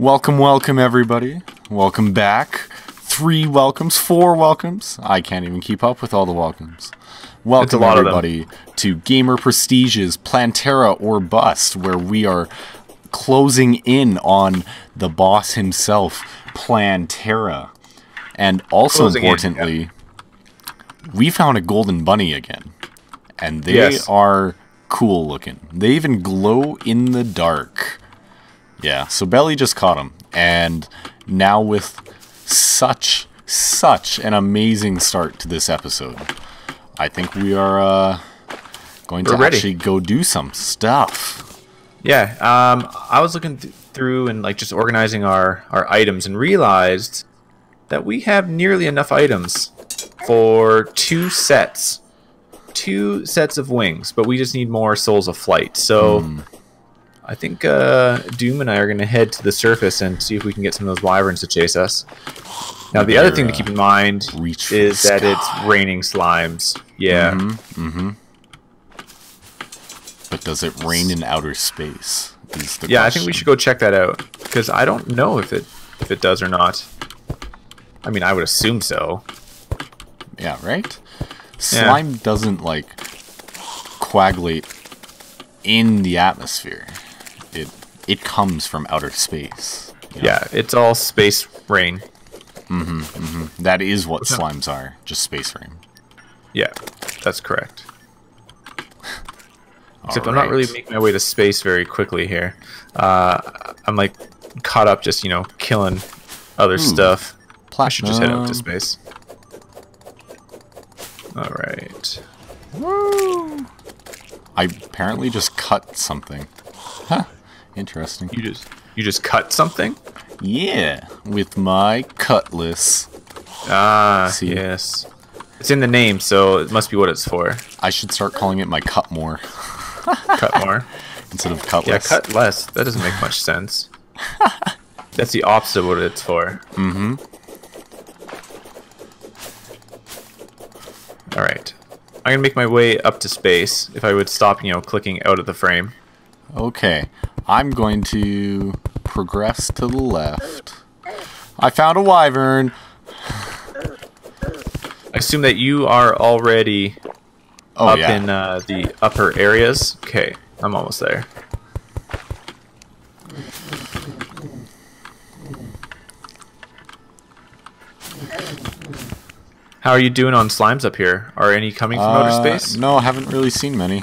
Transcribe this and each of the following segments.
Welcome, welcome, everybody. Welcome back. Three welcomes, four welcomes. I can't even keep up with all the welcomes. Welcome, lot of them. everybody, to Gamer Prestige's Plantera or Bust, where we are closing in on the boss himself, Plantera. And also Closing in, importantly, we found a golden bunny again. And they Yes. are cool looking. They even glow in the dark. Yeah, so Belly just caught him. And now with such, such an amazing start to this episode, I think we are uh, going to We're ready. actually go do some stuff. Yeah, um, I was looking th- through and like just organizing our our items and realized that we have nearly enough items for two sets, two sets of wings, but we just need more souls of flight. So. Hmm. I think uh, Doom and I are going to head to the surface and see if we can get some of those wyverns to chase us. Now, the other thing to keep in mind reach is that sky. it's raining slimes. Yeah. Mm-hmm. But does it rain in outer space? Yeah, I think we should go check that out because I don't know if it if it does or not. I mean, I would assume so. Yeah, right? Slime doesn't like coagulate in the atmosphere. It comes from outer space. you know? Yeah, it's all space rain. Mm-hmm, mm-hmm. That is what slimes are, just space rain. Yeah, that's correct. Except I'm not really making my way to space very quickly here. Uh, I'm like caught up just you know killing other stuff. I should just head out to space. All right. Woo! I apparently just cut something. Huh. Interesting. You just you just cut something? Yeah, with my cutlass. Ah, See? yes. It's in the name, so it must be what it's for. I should start calling it my cut more Cut more. instead of Yeah, cutlass. cut less. That doesn't make much sense. That's the opposite of what it's for. Mm-hmm. All right. I'm gonna make my way up to space. If I would stop, you know, clicking out of the frame. Okay, I'm going to progress to the left. I found a wyvern. I assume that you are already Oh up yeah. in uh, the upper areas. Okay, I'm almost there. How are you doing on slimes up here? Are any coming from outer Uh, space? No, I haven't really seen many.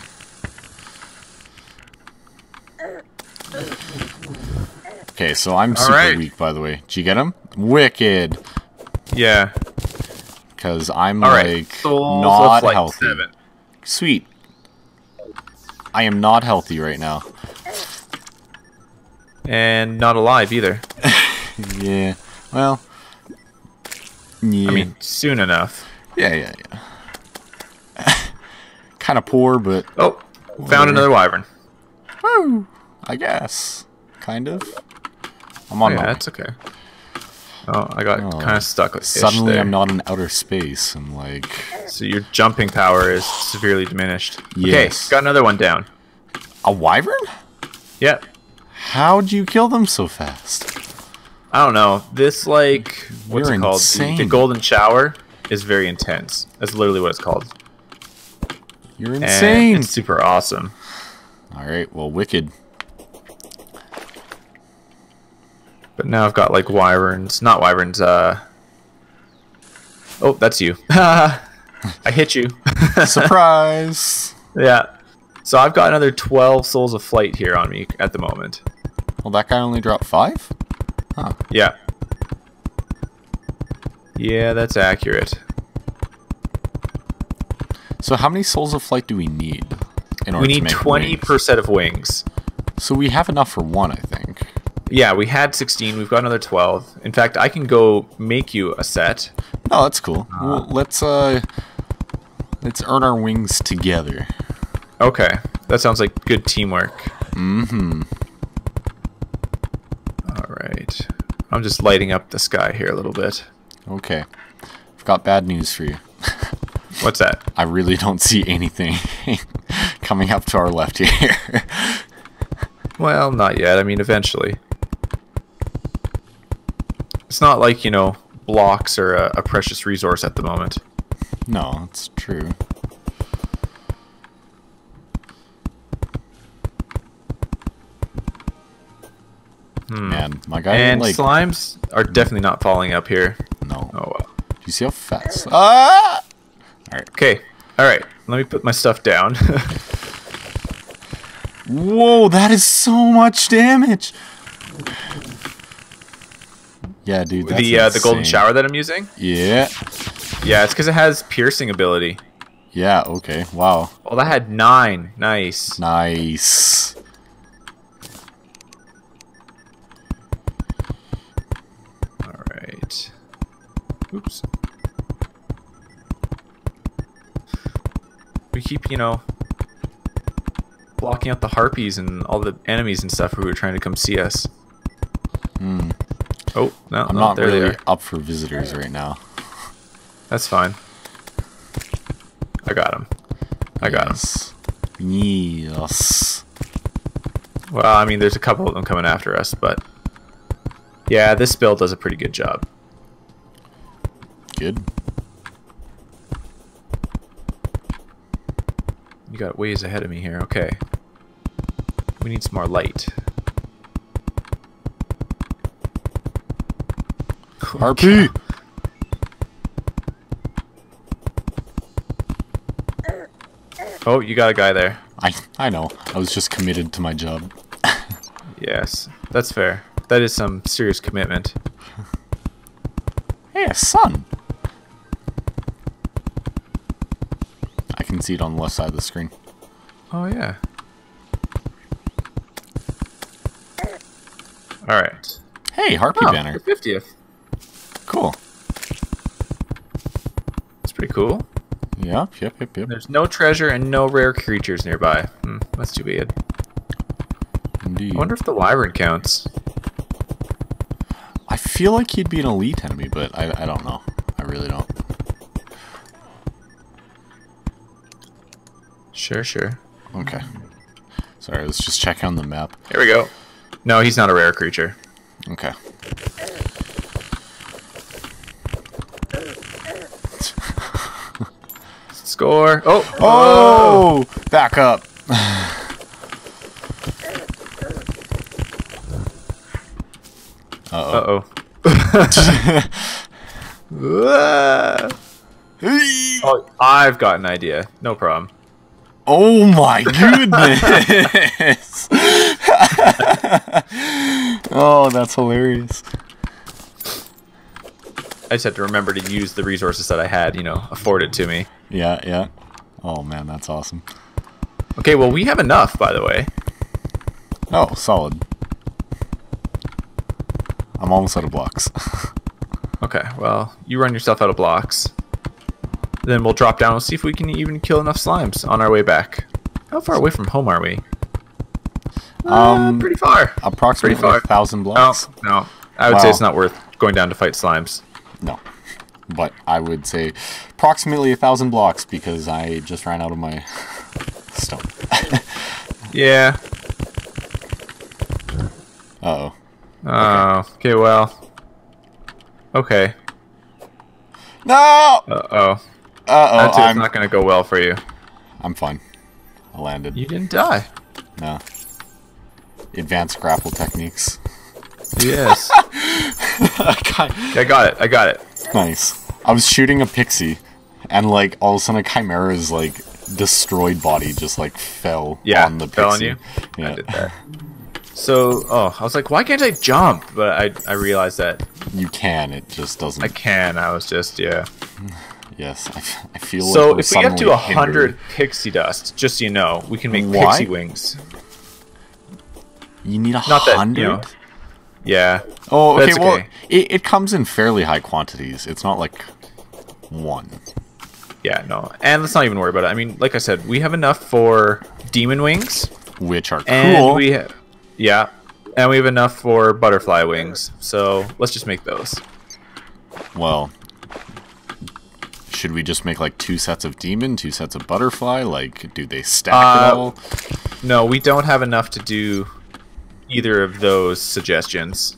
Okay, so I'm super right. weak, by the way. Did you get him? Wicked, Yeah. because I'm All right. like Souls of not Flight healthy. seven. Sweet. I am not healthy right now. And not alive either. Yeah. Well. Yeah. I mean, soon enough. yeah, yeah, yeah. kind of poor, but Oh, found another wyvern. Woo! I guess. Kind of. I'm on yeah, my that's okay. Oh, I got Oh, kind of stuck. Suddenly there. I'm not in outer space. I'm like, So your jumping power is severely diminished. Yes. Okay, got another one down. a wyvern? Yep. How'd you kill them so fast? I don't know. This like what's You're it called? The, the golden shower is very intense. That's literally what it's called. You're And insane. it's super awesome. All right, well, wicked. But now I've got like wyverns, not wyverns. Uh. Oh, that's you. I hit you. Surprise! yeah. So I've got another 12 souls of flight here on me at the moment. well, that guy only dropped five. Huh? Yeah. Yeah, that's accurate. So how many souls of flight do we need in order We need make 20 wings? per set of wings. So we have enough for one, I think. Yeah, we had 16. We've got another 12. In fact, I can go make you a set. Oh, that's cool. well, let's uh, let's earn our wings together. Okay, that sounds like good teamwork. Mm-hmm. All right. I'm just lighting up the sky here a little bit. Okay. I've got bad news for you. What's that? I really don't see anything coming up to our left here. Well, not yet. I mean, eventually. It's not like you know blocks are a, a precious resource at the moment. No, it's true. Man, my guy Hmm. And like slimes are definitely not falling up here. no. Oh well. Do you see how fast? Ah! Okay. All right. Let me put my stuff down. Whoa, that is so much damage. Yeah, dude. That's the uh, the golden shower that I'm using. Yeah. Yeah, it's because it has piercing ability. Yeah. Okay. Wow. Well, that had nine. Nice. Nice. All right. Oops. We keep, you know, blocking out the harpies and all the enemies and stuff who are trying to come see us. Hmm. Oh, no, I'm no, not really up for visitors right now. That's fine. I got him. I got him. yes. Yes. Well, I mean, there's a couple of them coming after us, but yeah, this build does a pretty good job. Good. You got ways ahead of me here. Okay. We need some more light. RP. Oh, you got a guy there. I I know. I was just committed to my job. Yes, that's fair. That is some serious commitment. Hey, a sun. I can see it on the left side of the screen. Oh yeah. All right. Hey, Harpy Oh, banner. the fiftieth. Cool. That's pretty cool. Yep, yep, yep, yep. There's no treasure and no rare creatures nearby. Hmm, that's too bad. Indeed. I wonder if the wyvern counts. I feel like he'd be an elite enemy, but I, I don't know. I really don't. Sure, sure. Okay. Sorry, let's just check on the map. Here we go. No, he's not a rare creature. Okay. Score. Oh. Oh! Back up. Uh-oh. Uh oh. oh, I've got an idea. No problem. Oh my goodness! oh, that's hilarious. I just had to remember to use the resources that I had, you know, afforded to me. Yeah, yeah. Oh man, that's awesome. Okay, well, we have enough, by the way. Oh, solid. I'm almost out of blocks. Okay, well, you run yourself out of blocks. Then we'll drop down and see if we can even kill enough slimes on our way back. How far away from home are we? Um, uh, pretty far. Approximately Pretty far. a thousand No, blocks. no. I would say it's not worth going down to fight slimes. No. But I would say approximately a thousand blocks because I just ran out of my stone. Yeah. Uh oh. Oh, okay, well. Okay. No! Uh-oh. Uh oh. I'm, not going to go well for you. I'm fine. I landed. You didn't die. No. Advanced grapple techniques. Yes. I got it. I got it. Nice. I was shooting a pixie, and like all of a sudden a chimera's like destroyed body just like fell Yeah, on the pixie. fell on you? Yeah. I did that. So, oh, I was like, why can't I jump? But I, I realized that You can. It just doesn't. I can. I was just, yeah. yes, I feel. So like if we get to a hundred pixie dust, just so you know, we can make Why? pixie wings. you need a Not that, you hundred. know. Yeah. Oh, okay. That's Well, it, it comes in fairly high quantities. It's not like one. Yeah, no. And let's not even worry about it. I mean, like I said, we have enough for demon wings. which are And cool. we have, yeah. And we have enough for butterfly wings. So let's just make those. Well, should we just make like two sets of demon, two sets of butterfly? Like, do they stack Uh, it all? No, we don't have enough to do either of those suggestions.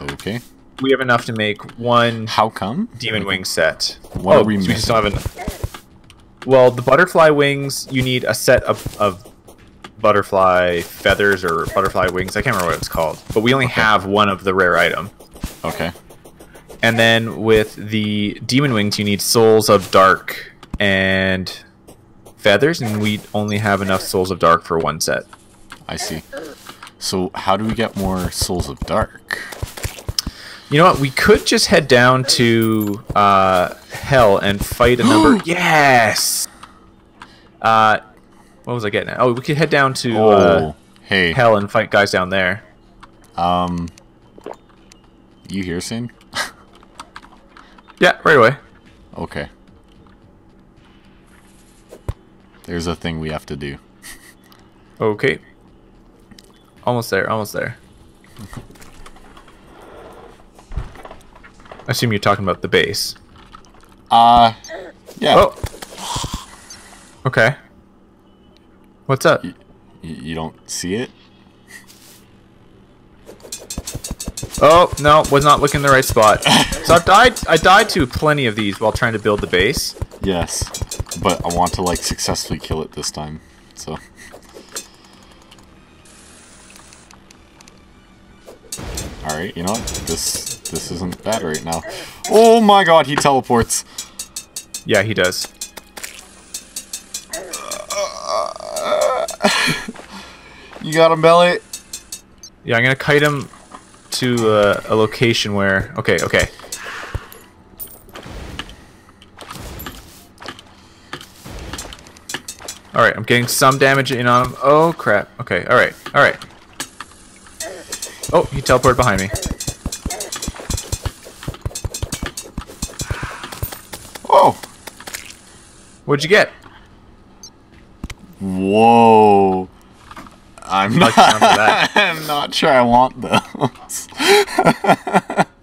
Okay. we have enough to make one How come? demon wing set. What oh, are we so just don't missing? have enough. Well, the butterfly wings, you need a set of, of butterfly feathers or butterfly wings. I can't remember what it's called, but we only have one of the rare item. Okay. And then with the demon wings, you need souls of dark and feathers, and we only have enough souls of dark for one set. I see. So how do we get more Souls of Dark? You know what? We could just head down to uh, hell and fight a number. yes. Uh, what was I getting at? Oh, we could head down to Oh, uh, hey. hell and fight guys down there. Um, you here, Sin? Yeah, right away. Okay. There's a thing we have to do. Okay. Almost there. Almost there. I assume you're talking about the base. Uh, yeah. Oh. Okay. What's up? Y- you don't see it? Oh no, was not looking in the right spot. so I've died. I died to plenty of these while trying to build the base. Yes. But I want to, like, successfully kill it this time. So. Alright, you know what? This this isn't bad right now. Oh my god, he teleports! Yeah, he does. You got him, Belly! Yeah, I'm gonna kite him to uh, a location where. Okay, okay. All right, I'm getting some damage in on him. Oh crap. Okay, all right, all right. Oh, he teleported behind me. Oh! What'd you get? Whoa! I'm not. the sound of that. I'm not sure I want those.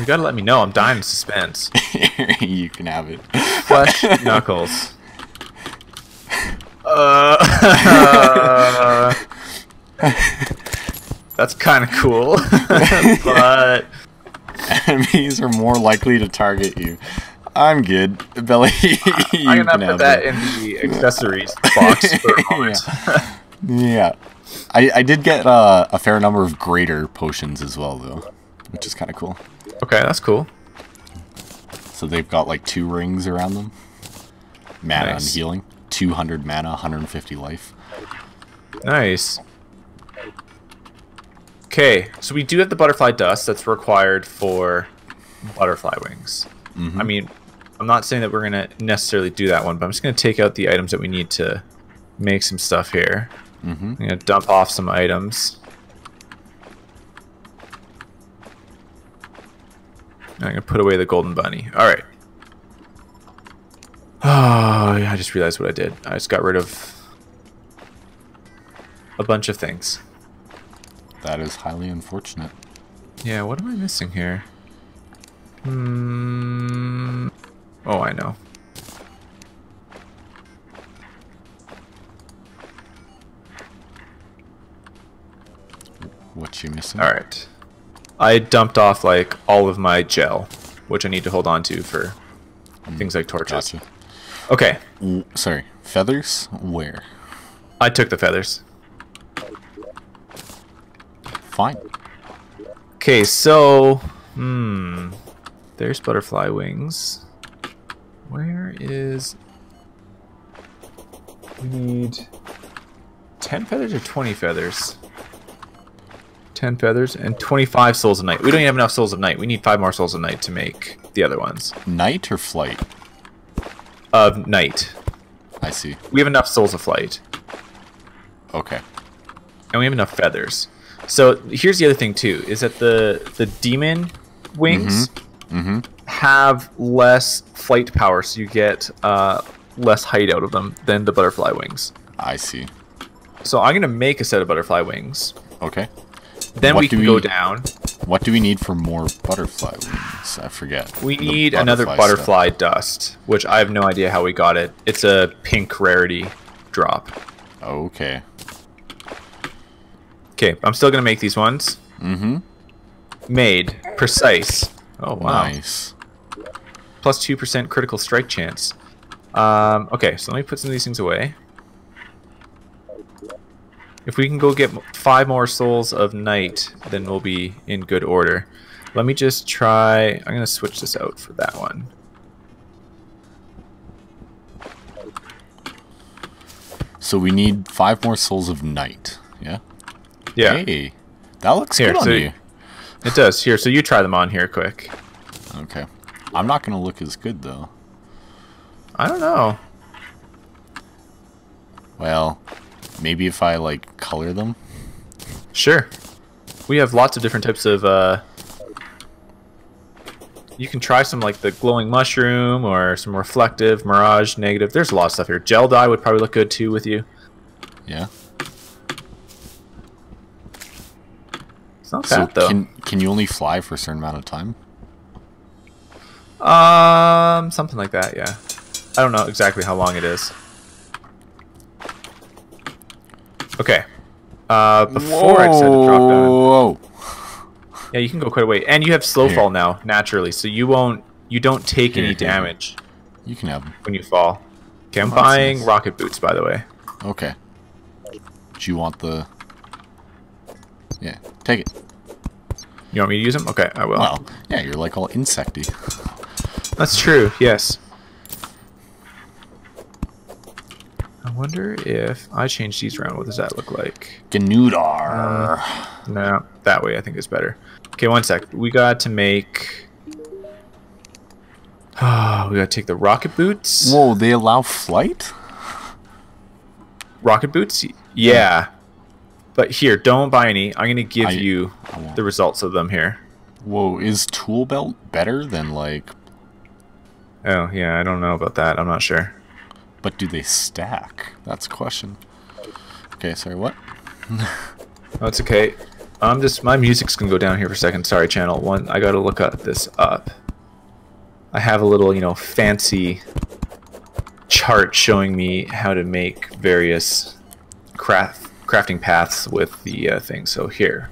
You gotta let me know. I'm dying in suspense. you can have it. Flesh knuckles. Uh, that's kind of cool, but Enemies are more likely to target you. I'm good, Belly. you I'm gonna put that in the accessories box for moment. Yeah, I I did get uh, a fair number of greater potions as well, though, which is kind of cool. okay, that's cool. So they've got like two rings around them. Mana Nice. and healing. 200 mana, 150 life. Nice. Okay, so we do have the butterfly dust that's required for butterfly wings. I mean, I'm not saying that we're gonna necessarily do that one, but I'm just gonna take out the items that we need to make some stuff here. Mm-hmm. I'm gonna dump off some items. I'm gonna put away the golden bunny. All right. Oh, yeah, I just realized what I did. I just got rid of a bunch of things. That is highly unfortunate. Yeah, what am I missing here? Hmm. Oh, I know. What you missing? All right. I dumped off like all of my gel, which I need to hold on to for things like torches. Gotcha. Okay, Sorry, feathers? Where? I took the feathers. Fine. Okay, so hmm, there's butterfly wings. Where is? We need ten feathers or twenty feathers. Ten feathers and twenty-five souls of night. We don't even have enough souls of night. We need five more souls of night to make the other ones. Night or flight? Of night, I see. we have enough souls of flight. Okay. and we have enough feathers. So here's the other thing too: is that the the demon wings Mm-hmm. have less flight power, so you get uh, less height out of them than the butterfly wings. I see. So I'm gonna make a set of butterfly wings. Okay. Then What we can go down. What do we need for more butterfly wings? I forget. We The need another stuff. butterfly dust, which I have no idea how we got it. It's a pink rarity drop. Okay. Okay, I'm still gonna make these ones. Mm-hmm. Made. Precise. Oh, wow. Nice. Plus 2% critical strike chance. Um, okay, so let me put some of these things away. If we can go get five more souls of night, then we'll be in good order. Let me just try... I'm going to switch this out for that one. So we need five more souls of night. Yeah. Yeah, Hey, that looks Here, good on so- you. it does. Here, so you try them on here quick. Okay. I'm not gonna look as good though. I don't know. Well, maybe if I like color them. Sure. We have lots of different types of. Uh, you can try some like the glowing mushroom or some reflective, mirage, negative. There's a lot of stuff here. Gel dye would probably look good too with you. Yeah. It's not So bad though. can can you only fly for a certain amount of time? Um, something like that. Yeah. I don't know exactly how long it is. Okay. Uh, before I decide to drop down. Whoa. Yeah, you can go quite a way, and you have slow Here. fall now naturally, so you won't, you don't take Here, any damage You can have them. when you fall. Okay, I'm Oh, buying nice. rocket boots, by the way. Okay. Do you want the? Yeah, take it. You want me to use them? Okay, I will. Well, yeah, you're like all insecty. That's true. Yes. I wonder if I change these around. What does that look like? Ganudar. No, that way I think is better. Okay, one sec. We got to make. Ah, we got to take the rocket boots. Whoa, they allow flight? Rocket boots? Yeah. But here, don't buy any. I'm gonna give I- you I the results of them here. Whoa, is tool belt better than like? Oh yeah, I don't know about that. I'm not sure. But do they stack? That's a question. Okay, sorry, what? Oh, it's okay. I'm just my music's gonna go down here for a second. Sorry, channel one. I gotta look up this up. I have a little, you know, fancy chart showing me how to make various craft crafting paths with the uh, thing. So here,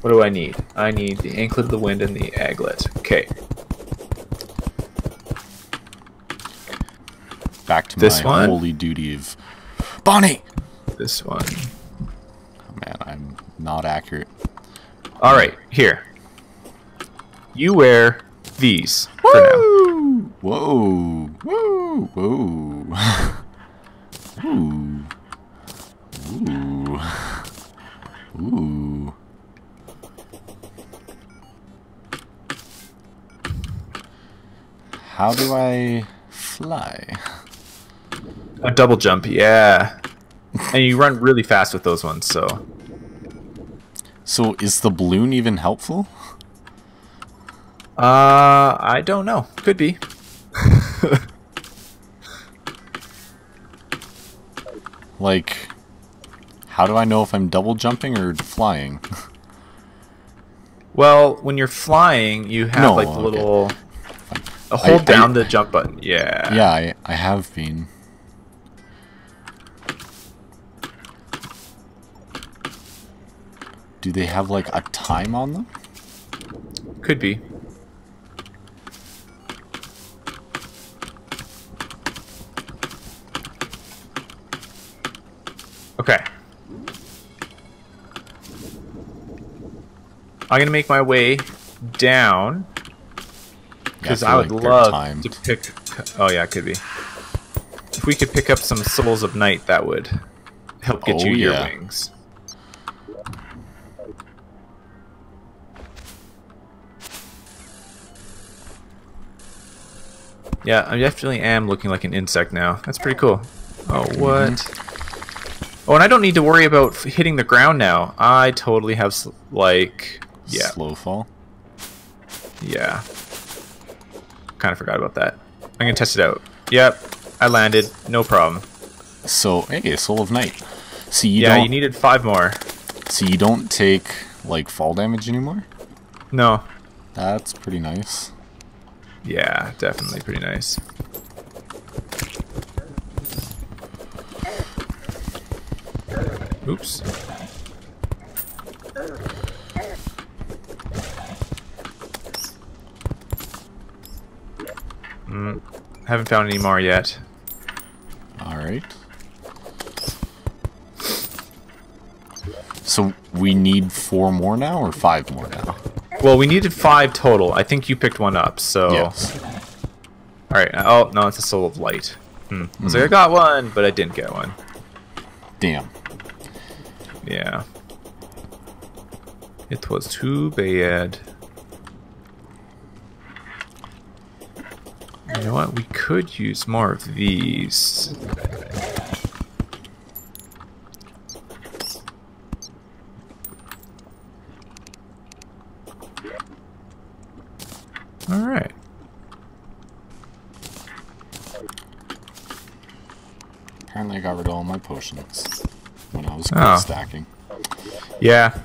what do I need? I need the anklet of the wind and the aglet. Okay, Back to This my one? holy duty of Bonnie. this one. Oh, Man, I'm not accurate. All right, here. You wear these for now. Woo! Whoa! Woo! Whoa! Ooh! Ooh! Ooh! How do I fly? A double jump, yeah. and you run really fast with those ones, so So is the balloon even helpful? uh I don't know. Could be. Like, how do I know if I'm double jumping or flying? Well, when you're flying, you have No, like the okay. little uh, hold I- down the jump button. Yeah. yeah, I, I have been. Do they have like a time on them? Could be. Okay. I'm gonna make my way down because feel I would like love to pick. Oh yeah, it could be. If we could pick up some souls of night, that would help get Oh, you your yeah. wings. Yeah, I definitely am looking like an insect now. That's pretty cool. Oh, what? Oh, and I don't need to worry about hitting the ground now. I totally have, like... Yeah, Slow fall. yeah. Kind of forgot about that. I'm gonna test it out. Yep, I landed. No problem. So, hey, Soul of Night. So you yeah, you needed five more. so you don't take like fall damage anymore? No. That's pretty nice. Yeah, definitely pretty nice. Oops. Haven't found any more yet. Alright. So we need four more now or five more now? Well, we needed five total. I think you picked one up, so... Yes. Alright, oh, no, it's a Soul of Light. Hmm. I was like, I got one, but I didn't get one. Damn. Yeah. It was too bad. You know what? We could use more of these. Alright. Apparently I got rid of all my potions when I was Oh. stacking. Yeah.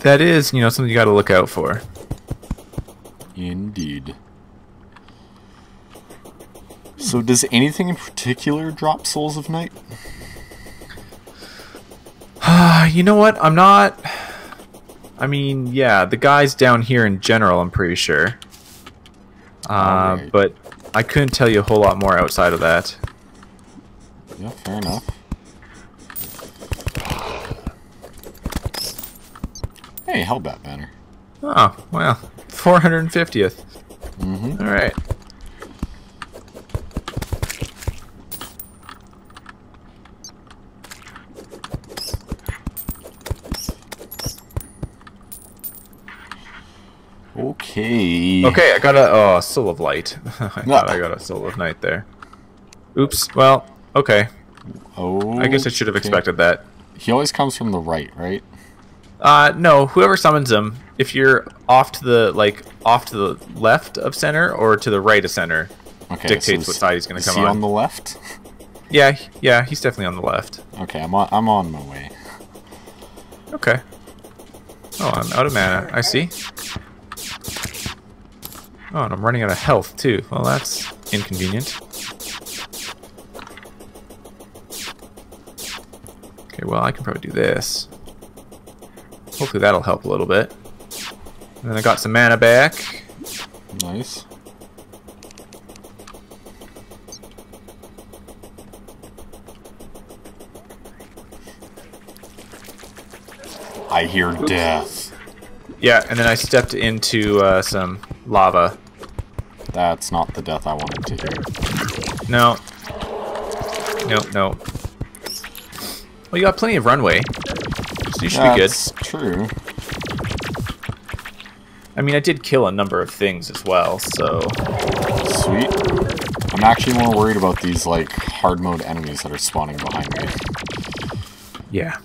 That is, you know, something you gotta look out for. Indeed. So does anything in particular drop Souls of Night? Uh, you know what? I'm not. I mean, yeah, the guys down here in general, I'm pretty sure. Uh, Alright. But I couldn't tell you a whole lot more outside of that. Yeah, fair enough. Hey, Hellbat banner. Oh, well, 450th. Mm-hmm. All right. Okay. I got a oh, Soul of Light. I thought I got a Soul of Night there. Oops. Well, okay. Oh. I guess I should have expected that. He always comes from the right, right? Uh, no. Whoever summons him, if you're off to the like off to the left of center or to the right of center, Okay. Dictates is- what side he's gonna is come he on. on the left? yeah, yeah, he's definitely on the left. Okay, I'm on. I'm on my way. Okay. Oh, I'm out of mana. I see. Oh, and I'm running out of health too. Well, that's inconvenient. Okay, well, I can probably do this. Hopefully that'll help a little bit. And then I got some mana back. Nice. I hear death. Yeah, and then I stepped into uh, some lava. That's not the death I wanted to hear. No. No, no. Well, you got plenty of runway. So you should be good. That's true. I mean, I did kill a number of things as well, so... Sweet. I'm actually more worried about these like hard mode enemies that are spawning behind me. Yeah.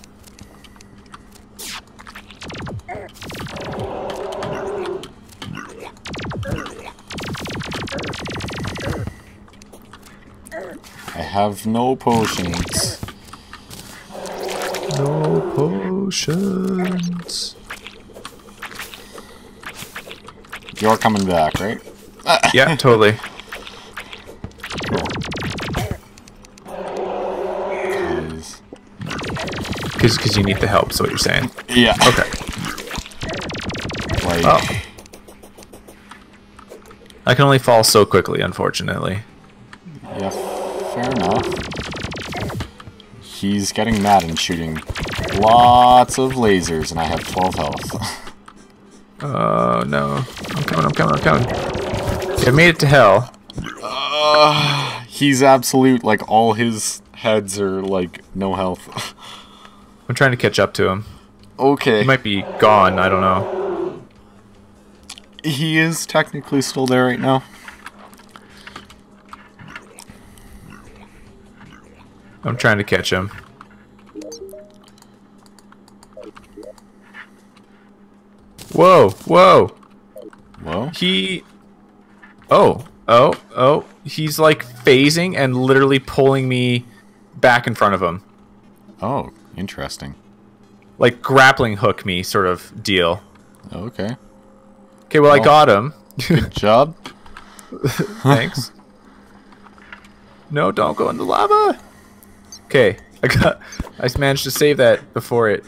Have no potions. No potions. You're coming back, right? Yeah, totally. Cool. 'Cause- Because you need the help, so what you're saying. Yeah. Okay. Like, Oh. I can only fall so quickly, unfortunately. yeah, fair enough. He's getting mad and shooting lots of lasers, and I have 12 health. Oh, no. I'm coming, I'm coming, I'm coming. I made it to hell. uh, he's absolute, like, all his heads are, like, no health. I'm trying to catch up to him. okay. He might be gone, I don't know. He is technically still there right now. I'm trying to catch him. Whoa, whoa. Whoa. He. Oh, oh, oh. He's like phasing and literally pulling me back in front of him. Oh, interesting. Like grappling hook me, sort of deal. Okay. Okay, well, I got him. Good job. Thanks. no, don't go in the lava. Okay, I got. I managed to save that before it.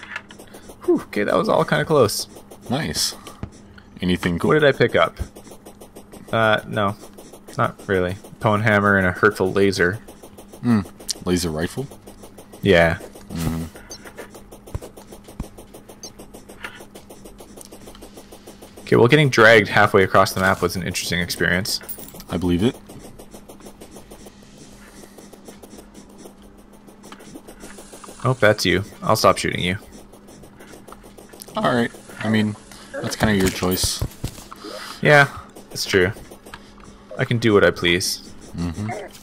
Whew, okay, that was all kind of close. Nice. Anything cool? What did I pick up? Uh, no, not really. Pwn hammer and a hurtful laser. Hmm. Laser rifle. Yeah. Hmm. Okay, well, getting dragged halfway across the map was an interesting experience. I believe it. Oh, that's you. I'll stop shooting you. All right. I mean, that's kind of your choice. Yeah, it's true. I can do what I please. Mm -hmm.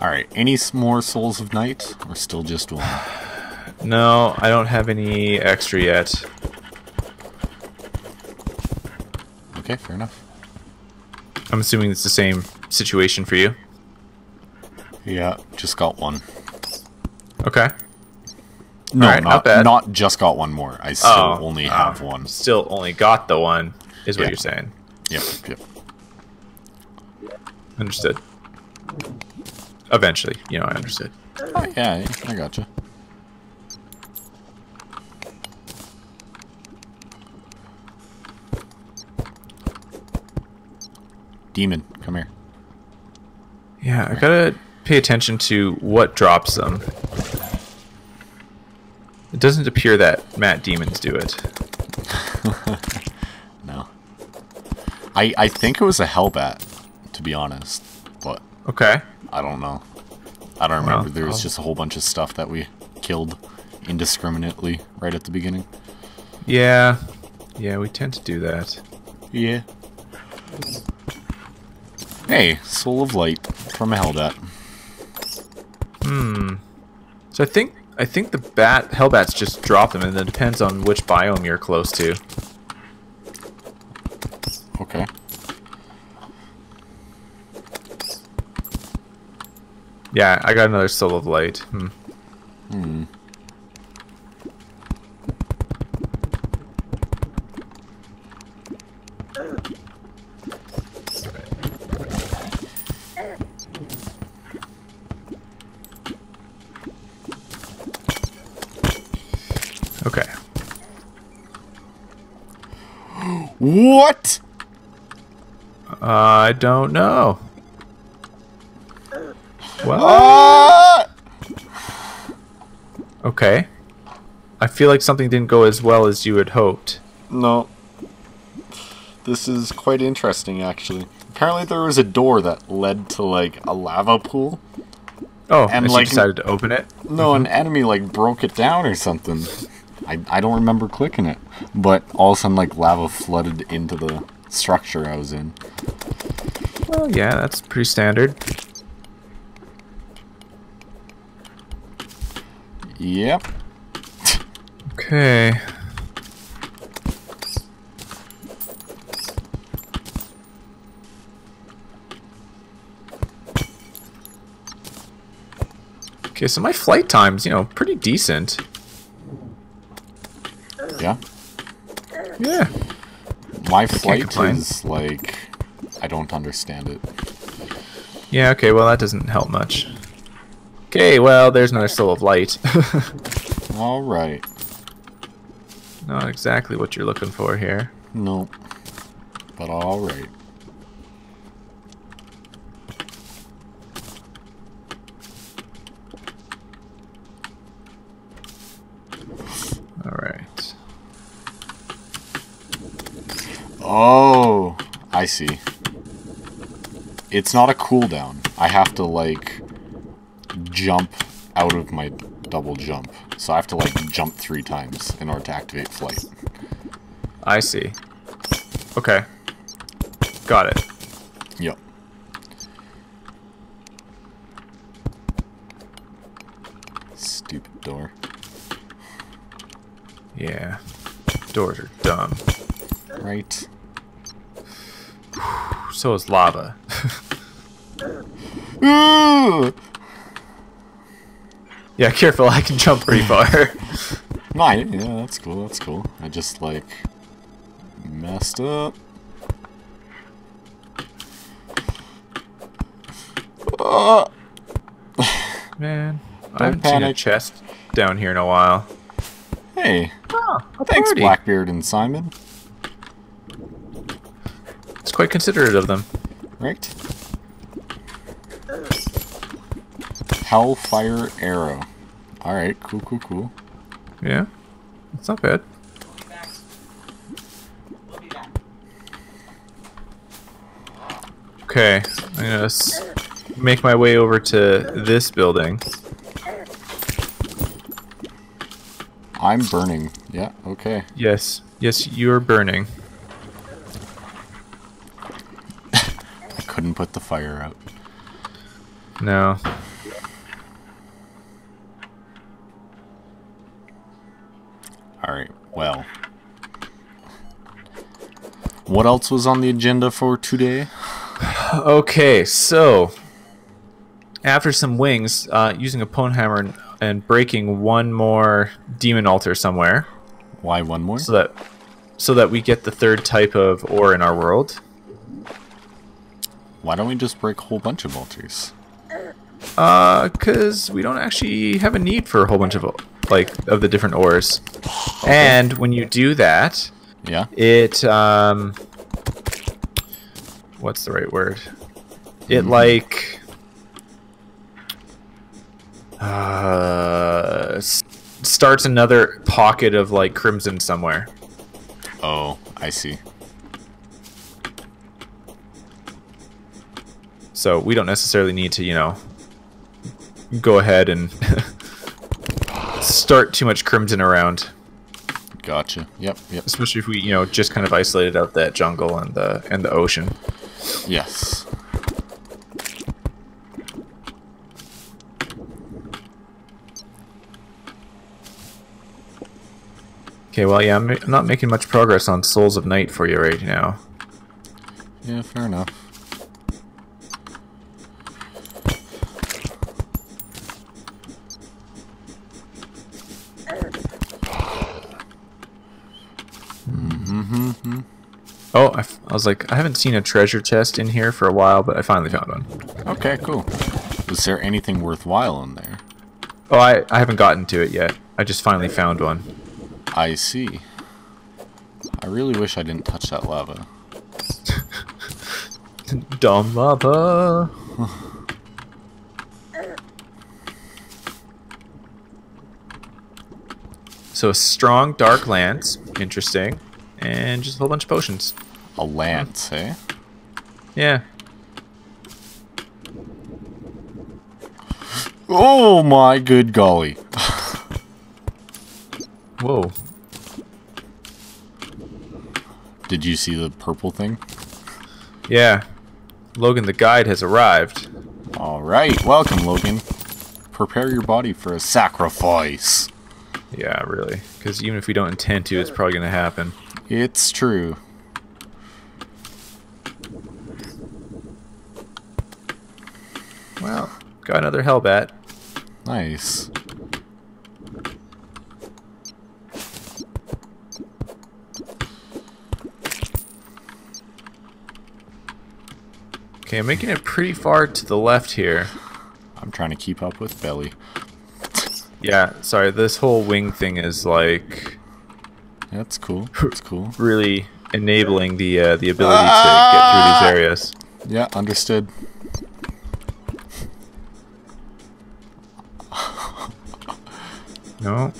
All right. Any more souls of night, or still just one? No, I don't have any extra yet. Okay, fair enough. I'm assuming it's the same situation for you. Yeah, just got one. Okay. No, right, not not not just got one more. I still Oh, only oh. have one. Still only got the one, is what Yeah. you're saying. Yep, yep. Understood. Eventually, you know, I understood. Oh, yeah, I gotcha. Demon, come here. Yeah, I gotta pay attention to what drops them. It doesn't appear that Matt Demons do it. No. I I think it was a Hellbat, to be honest, but Okay. I don't know. I don't remember. Well, there was I'll- just a whole bunch of stuff that we killed indiscriminately right at the beginning. Yeah. Yeah, we tend to do that. Yeah. Hey, Soul of Light from a Hellbat. Hmm. So I think I think the bat hellbats just drop them, and then it depends on which biome you're close to. Okay. Yeah, I got another soul of light. Hmm. Okay. What? I don't know. Well, Ah! okay. I feel like something didn't go as well as you had hoped. No. This is quite interesting, actually. Apparently, there was a door that led to like a lava pool. Oh, And, and, like- decided to open it? No, an enemy like broke it down or something. I I don't remember clicking it, but all of a sudden like lava flooded into the structure I was in. Well, yeah, that's pretty standard. Yep. Okay. Okay, so my flight time's, you know, pretty decent. Yeah. Yeah. My flight is like I don't understand it. Yeah, okay, well, that doesn't help much. Okay, well, there's another soul of light. All right. Not exactly what you're looking for here. No. But all right. Alright. Oh, I see. It's not a cooldown. I have to like jump out of my double jump. So I have to like jump three times in order to activate flight. I see. Okay. Got it. Yep. Stupid door. Yeah. Doors are dumb. Right. So is lava. Ooh! yeah, careful, I can jump pretty far. I, yeah, that's cool. That's cool. I just like messed up. Ah, Man, Don't I haven't seen a panic. chest. down here in a while. Hey, Oh, thanks, party. Blackbeard and Simon. It's quite considerate of them. Right? Hellfire Arrow. Alright, cool, cool, cool. Yeah, it's not bad. Okay, I'm gonna make my way over to this building. I'm burning. Yeah, okay. Yes, yes, you're burning. I couldn't put the fire out. No. Alright, well. What else was on the agenda for today? Okay, so after some wings, uh, using a Pwnhammer and, and breaking one more demon altar somewhere, Why one more? so that so that we get the third type of ore in our world. Why don't we just break a whole bunch of altars? Uh, cause we don't actually have a need for a whole bunch of like of the different ores, and when you do that, Yeah? it um, what's the right word? It like uh s- starts another pocket of like crimson somewhere. Oh, I see. So we don't necessarily need to, you know, go ahead and start too much crimson around. Gotcha. Yep, yep. especially if we you know just kind of isolated out that jungle and the and the ocean Yes. okay well yeah I'm, I'm not making much progress on souls of night for you right now Yeah, fair enough. Oh I, f- I was like i haven't seen a treasure chest in here for a while but i finally found one. Okay, cool. Was there anything worthwhile in there? Oh, I, I haven't gotten to it yet i just finally found one I see. I really wish I didn't touch that lava. dumb lava so a strong dark lance interesting and just a whole bunch of potions A lance, eh? yeah Oh my good golly. whoa Did you see the purple thing? Yeah. Logan the guide has arrived. Alright, welcome, Logan. Prepare your body for a sacrifice. Yeah, really. Because even if we don't intend to, it's probably going to happen. It's true. Well, got another Hellbat. Nice. Okay, I'm making it pretty far to the left here. I'm trying to keep up with Belly. Yeah, sorry, this whole wing thing is like That's cool. That's cool. really enabling the uh, the ability to get through these areas. Yeah, understood. No.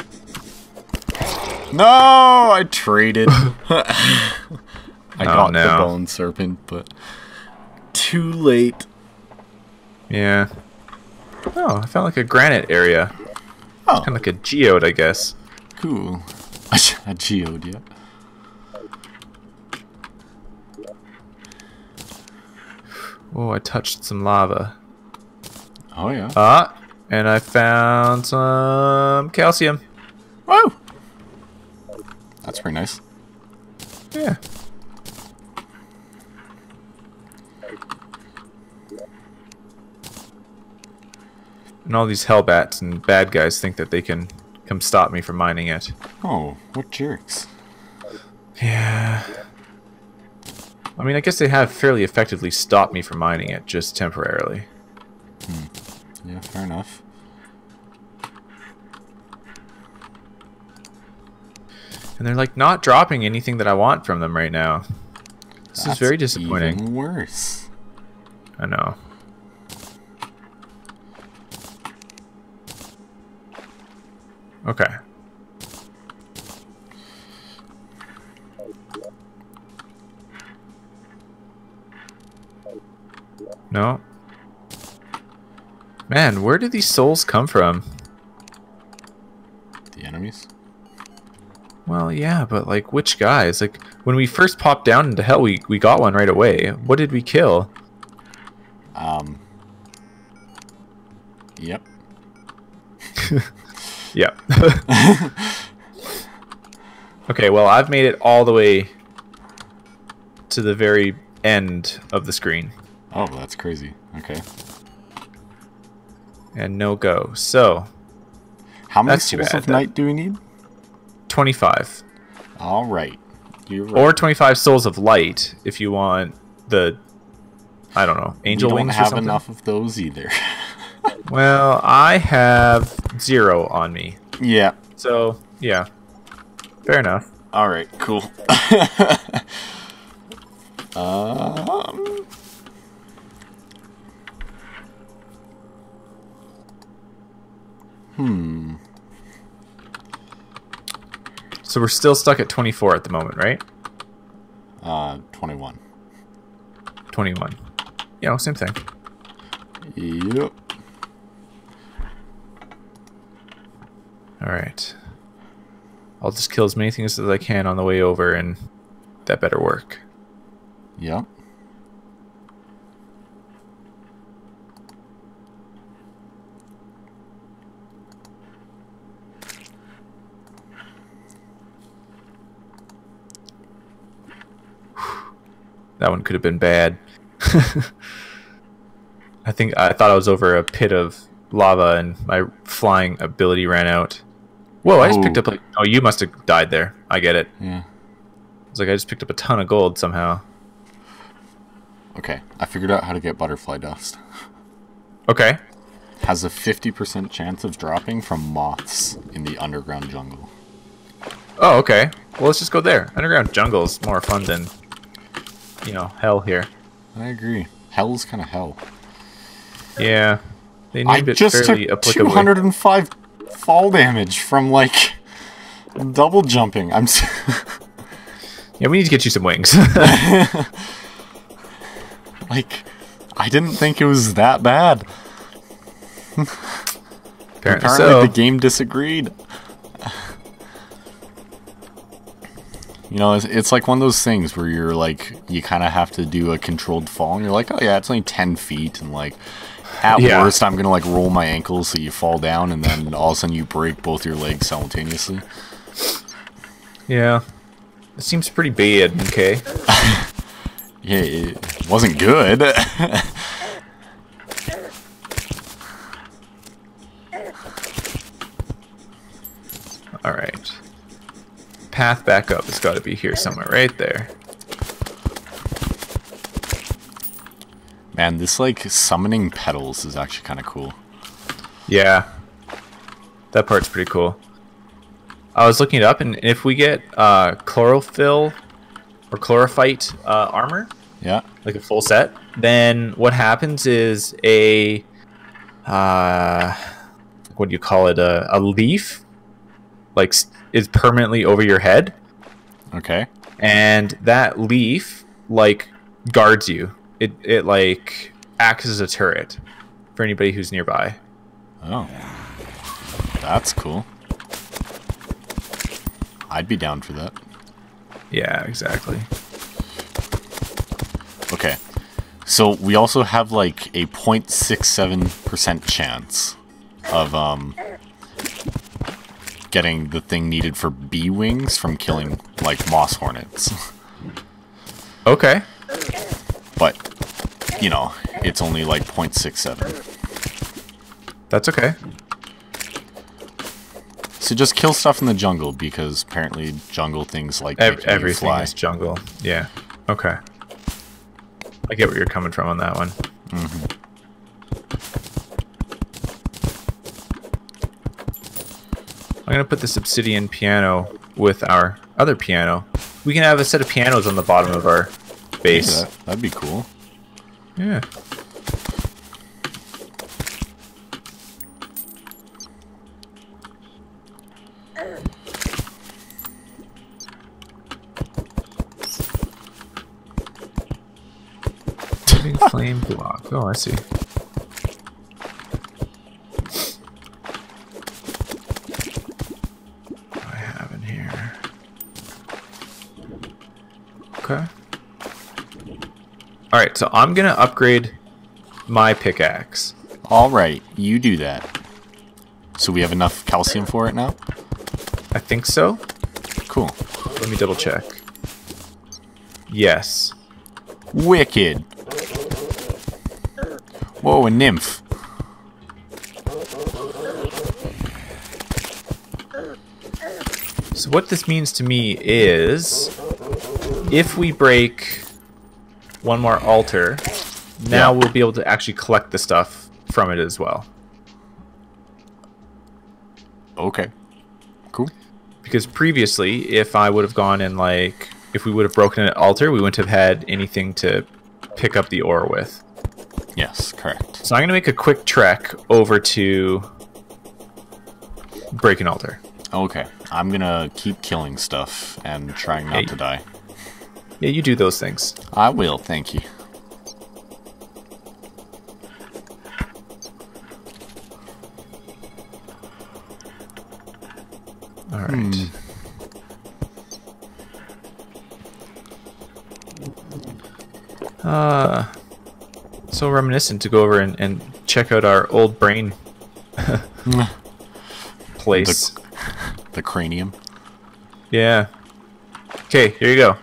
No, I traded. I got no. the bone serpent, but too late. Yeah. Oh, I found like a granite area. Oh, Kind of like a geode, I guess. cool. A geode, yeah. Oh, I touched some lava. Oh yeah. Ah, and I found some calcium. Whoa. That's pretty nice. Yeah. And all these hellbats and bad guys think that they can come stop me from mining it. Oh, what jerks. Yeah. I mean, I guess they have fairly effectively stopped me from mining it, just temporarily. Hmm. Yeah, fair enough. And they're like not dropping anything that I want from them right now. This That's is very disappointing. Even worse. I know. Okay. No. Man, where do these souls come from? The enemies. Well, yeah, but like which guys? Like when we first popped down into hell, we we got one right away. What did we kill? Um. Yep. Yeah. okay, well, I've made it all the way to the very end of the screen Oh, that's crazy. Okay. and no go. So, How many souls of night do we need? 25 All right. Right. or 25 souls of light if you want the I don't know, angel we don't wings have enough of those either. Well, I have 0 on me. yeah. So, yeah. Fair enough. All right. Cool. um. Hmm. So we're still stuck at 24 at the moment, right? Uh, 21. 21. Yeah, same thing. Yep. All right. I'll just kill as many things as I can on the way over, and that better work. Yep. That one could have been bad. I think I thought I was over a pit of lava, and my flying ability ran out. Whoa! I just picked up like. Oh, you must have died there. I get it. Yeah. It's like I just picked up a ton of gold somehow. Okay. I figured out how to get butterfly dust. Okay. Has a 50% chance of dropping from moths in the underground jungle. Oh, okay. Well, let's just go there. Underground jungle is more fun than, you know, hell here. I agree. Hell's kind of hell. Yeah. They I need it just fairly took applicably. 205 fall damage from like double jumping. I'm s- Yeah, we need to get you some wings. like I didn't think it was that bad. Apparently Apparently so. the game disagreed. You know, it's, it's like one of those things where you're like, you kind of have to do a controlled fall, and you're like, oh yeah, it's only 10 feet, and like, at Yeah. worst, I'm gonna like roll my ankles so you fall down, and then all of a sudden you break both your legs simultaneously. Yeah. It seems pretty bad, okay? Yeah, it wasn't good. Alright. Path back up has got to be here somewhere, right there. Man, this like summoning petals is actually kind of cool. Yeah. That part's pretty cool. I was looking it up, and if we get uh, chlorophyll or chlorophyte uh, armor, Yeah. like a full set, then what happens is a uh, what do you call it? A, a leaf, like is permanently over your head, Okay. and that leaf like guards you. It it like acts as a turret for anybody who's nearby. Oh. That's cool. I'd be down for that. Yeah, exactly. Okay. So we also have like a 0.67% chance of um getting the thing needed for bee wings from killing like moss hornets. Okay. but you know, it's only like 0.67. That's okay. So just kill stuff in the jungle because apparently jungle things like Ev- everything fly. is jungle. Yeah. Okay. I get where you're coming from on that one. Mm-hmm. I'm gonna put this obsidian piano with our other piano. We can have a set of pianos on the bottom of our base. That, that'd be cool. Yeah. Flame block. Oh, I see. What do I have in here? Okay. Alright, so I'm gonna upgrade my pickaxe. All right, you do that. So we have enough calcium for it now? I think so. Cool. Let me double check. Yes. Wicked. Whoa, a nymph. So what this means to me is if we break one more altar, now Yeah. we'll be able to actually collect the stuff from it as well. Okay. Cool. Because previously, if I would have gone and like if we would have broken an altar, we wouldn't have had anything to pick up the ore with. Yes, correct. So I'm gonna make a quick trek over to break an altar. Okay. I'm gonna keep killing stuff and trying not Hey. to die. Yeah, you do those things. I will, thank you. All right. Uh, so reminiscent to go over and, and check out our old brain place. The cranium. Yeah. Okay, here you go.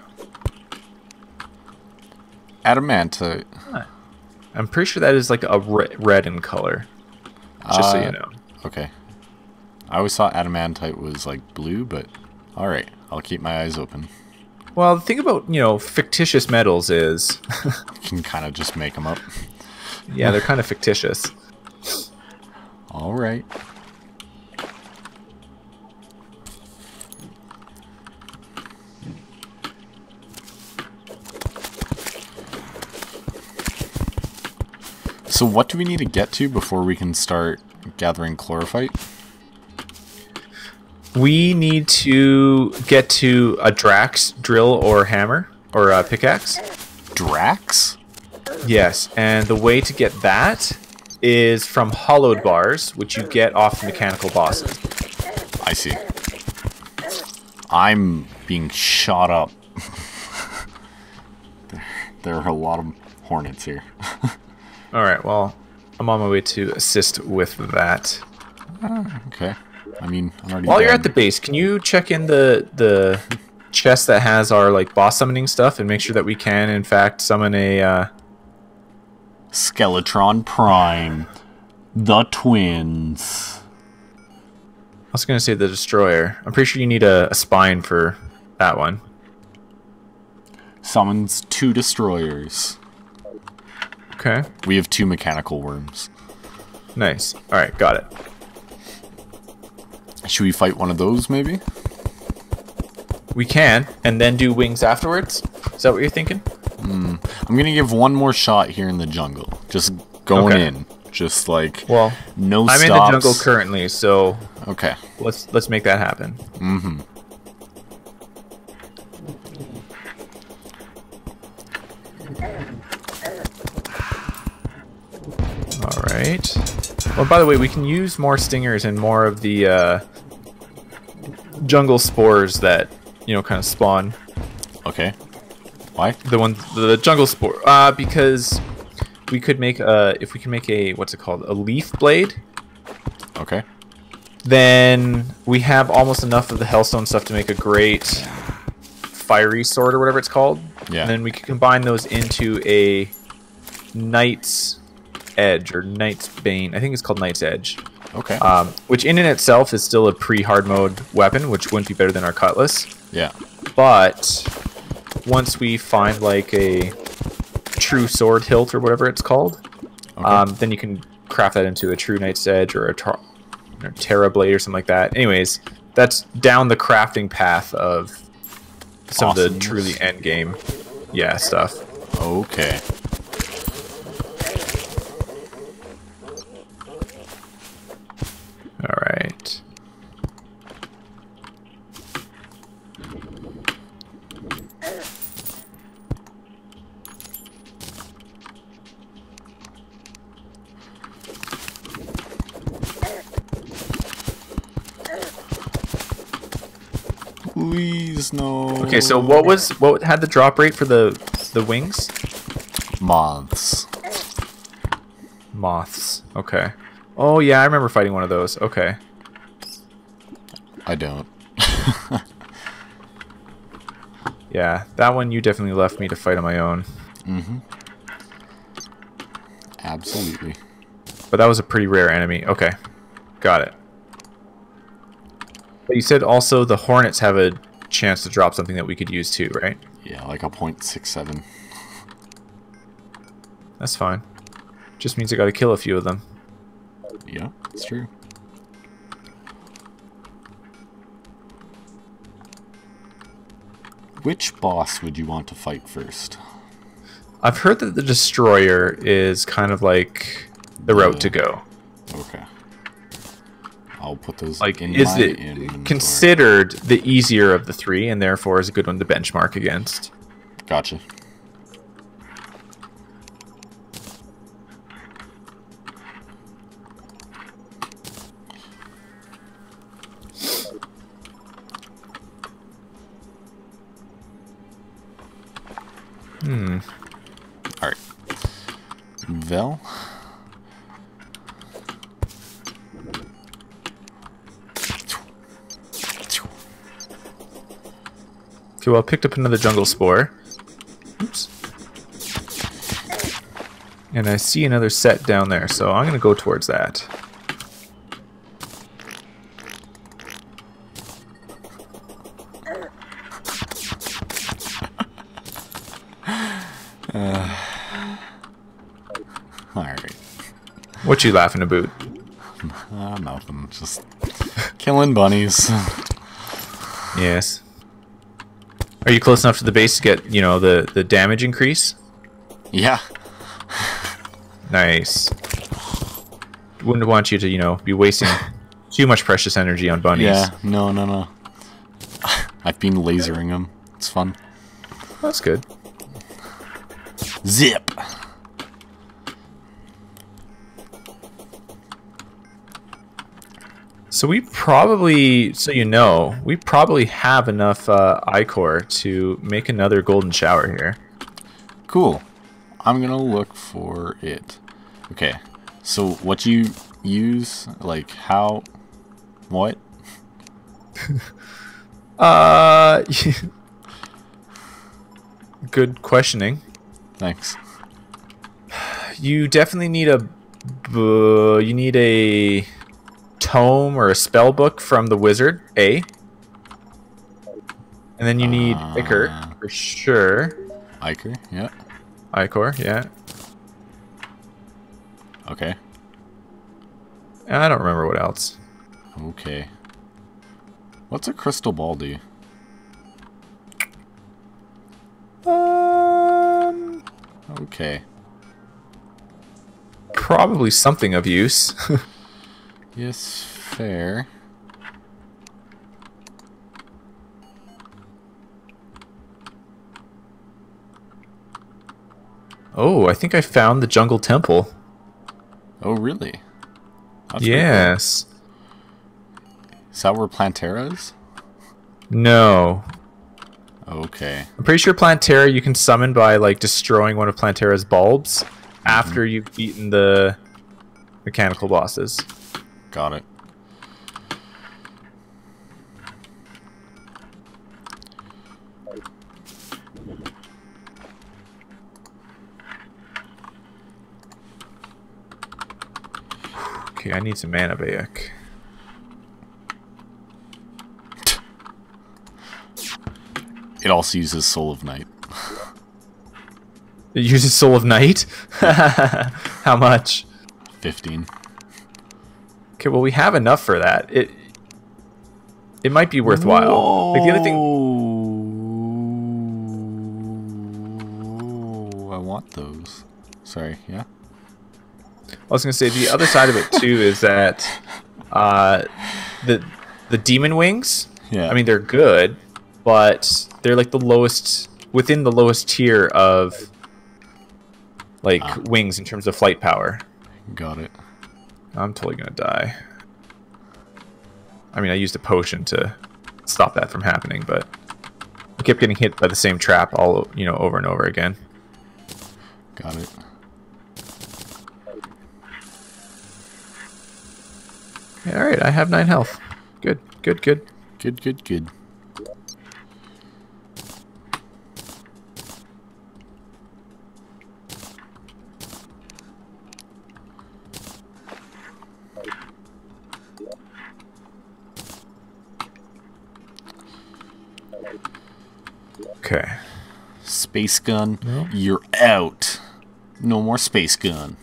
Adamantite. I'm pretty sure that is like a re- red in color. Just so Uh, you know. Okay. I always thought adamantite was like blue, but alright. I'll keep my eyes open. Well, the thing about you know fictitious metals is, you Can kind of just make them up. yeah, they're kind of fictitious. Alright. So what do we need to get to before we can start gathering chlorophyte? We need to get to a Drax drill or hammer or a pickaxe. Drax? Yes, and the way to get that is from hallowed bars, which you get off the mechanical bosses. I see. I'm being shot up. there, there are a lot of hornets here. All right, well, I'm on my way to assist with that. okay. I mean, I'm already While you're at the base, can you check in the the chest that has our like boss summoning stuff and make sure that we can in fact summon a uh, Skeletron Prime. The twins. I was gonna say the destroyer. I'm pretty sure you need a, a spine for that one. Summons two destroyers. Okay. We have two mechanical worms. Nice. All right, got it. Should we fight one of those, maybe? We can, and then do wings afterwards. Is that what you're thinking? I'm gonna give one more shot here in the jungle. Just going Okay. in. Just like Well, no I'm stops. in the jungle currently, so Okay. let's let's make that happen. Mm-hmm. All right. Well, by the way, we can use more stingers and more of the uh, jungle spores that you know kind of spawn. Okay. Why? The one, the jungle spore, uh, because we could make a if we can make a what's it called a leaf blade. Okay. Then we have almost enough of the hellstone stuff to make a great fiery sword or whatever it's called. Yeah. And then we can combine those into a night's edge or knight's bane. I think it's called night's edge. Okay. Um, which in and itself is still a pre-hard mode weapon, which wouldn't be better than our cutlass. yeah. But once we find like a true sword hilt or whatever it's called, Okay. um, then you can craft that into a true night's edge or a tar- or Terra blade or something like that. Anyways, that's down the crafting path of some of the truly end game, yeah, stuff. Okay. All right. Please no. Okay, so what was what had the drop rate for the the wings? moths? Moths. Okay. Oh yeah, I remember fighting one of those. Okay. I don't. Yeah, that one you definitely left me to fight on my own. Mhm. Absolutely. But that was a pretty rare enemy. Okay. Got it. But you said also the hornets have a chance to drop something that we could use too, right? Yeah, like a 0.67. That's fine. Just means I gotta kill a few of them. Yeah, that's true. Which boss would you want to fight first? I've heard that the destroyer is kind of like the route to go. I'll put those Like, in is it inventory. considered the easier of the three, and therefore is a good one to benchmark against? Gotcha. Well, I picked up another jungle spore. Oops. And I see another set down there, so I'm gonna go towards that. All right. What you laughing about? Uh, nothing. Just killing bunnies. Yes. Are you close enough to the base to get, you know, the, the damage increase? yeah. Nice. Wouldn't want you to, you know, be wasting too much precious energy on bunnies. Yeah. No. No. No. I've been lasering them. It's fun. That's good. Zip. So we probably, so you know, we probably have enough uh, ichor to make another golden shower here. Cool. I'm gonna look for it. Okay. So what you use? Like how? What? Uh, good questioning. Thanks. You definitely need a, you need a tome or a spell book from the wizard. A. And then you need ichor Ah. for sure. Iker. Yeah. Ichor, yeah. Okay. And I don't remember what else. Okay. What's a crystal ball do? Um, Okay. probably something of use. Yes, fair. oh, I think I found the jungle temple. Oh, really? That's yes. cool. Is that where Plantera is? No. Okay. I'm pretty sure Plantera you can summon by like destroying one of Plantera's bulbs after you've beaten the mechanical bosses. Got it. Okay, I need some mana back. It also uses Soul of Night. It uses Soul of Night? How much? 15. Okay, well we have enough for that. It it might be worthwhile. Whoa. Like the other thing. I want those. Sorry. Yeah. I was gonna say the other side of it too is that uh, the the demon wings. Yeah. I mean they're good, but they're like the lowest within the lowest tier of like ah. wings in terms of flight power. Got it. I'm totally gonna die. I mean, I used a potion to stop that from happening, but I kept getting hit by the same trap all you know over and over again. Got it. All right, I have nine health. Good, good, good. Good, good, good. Okay. Space gun, No. you're out. No more space gun.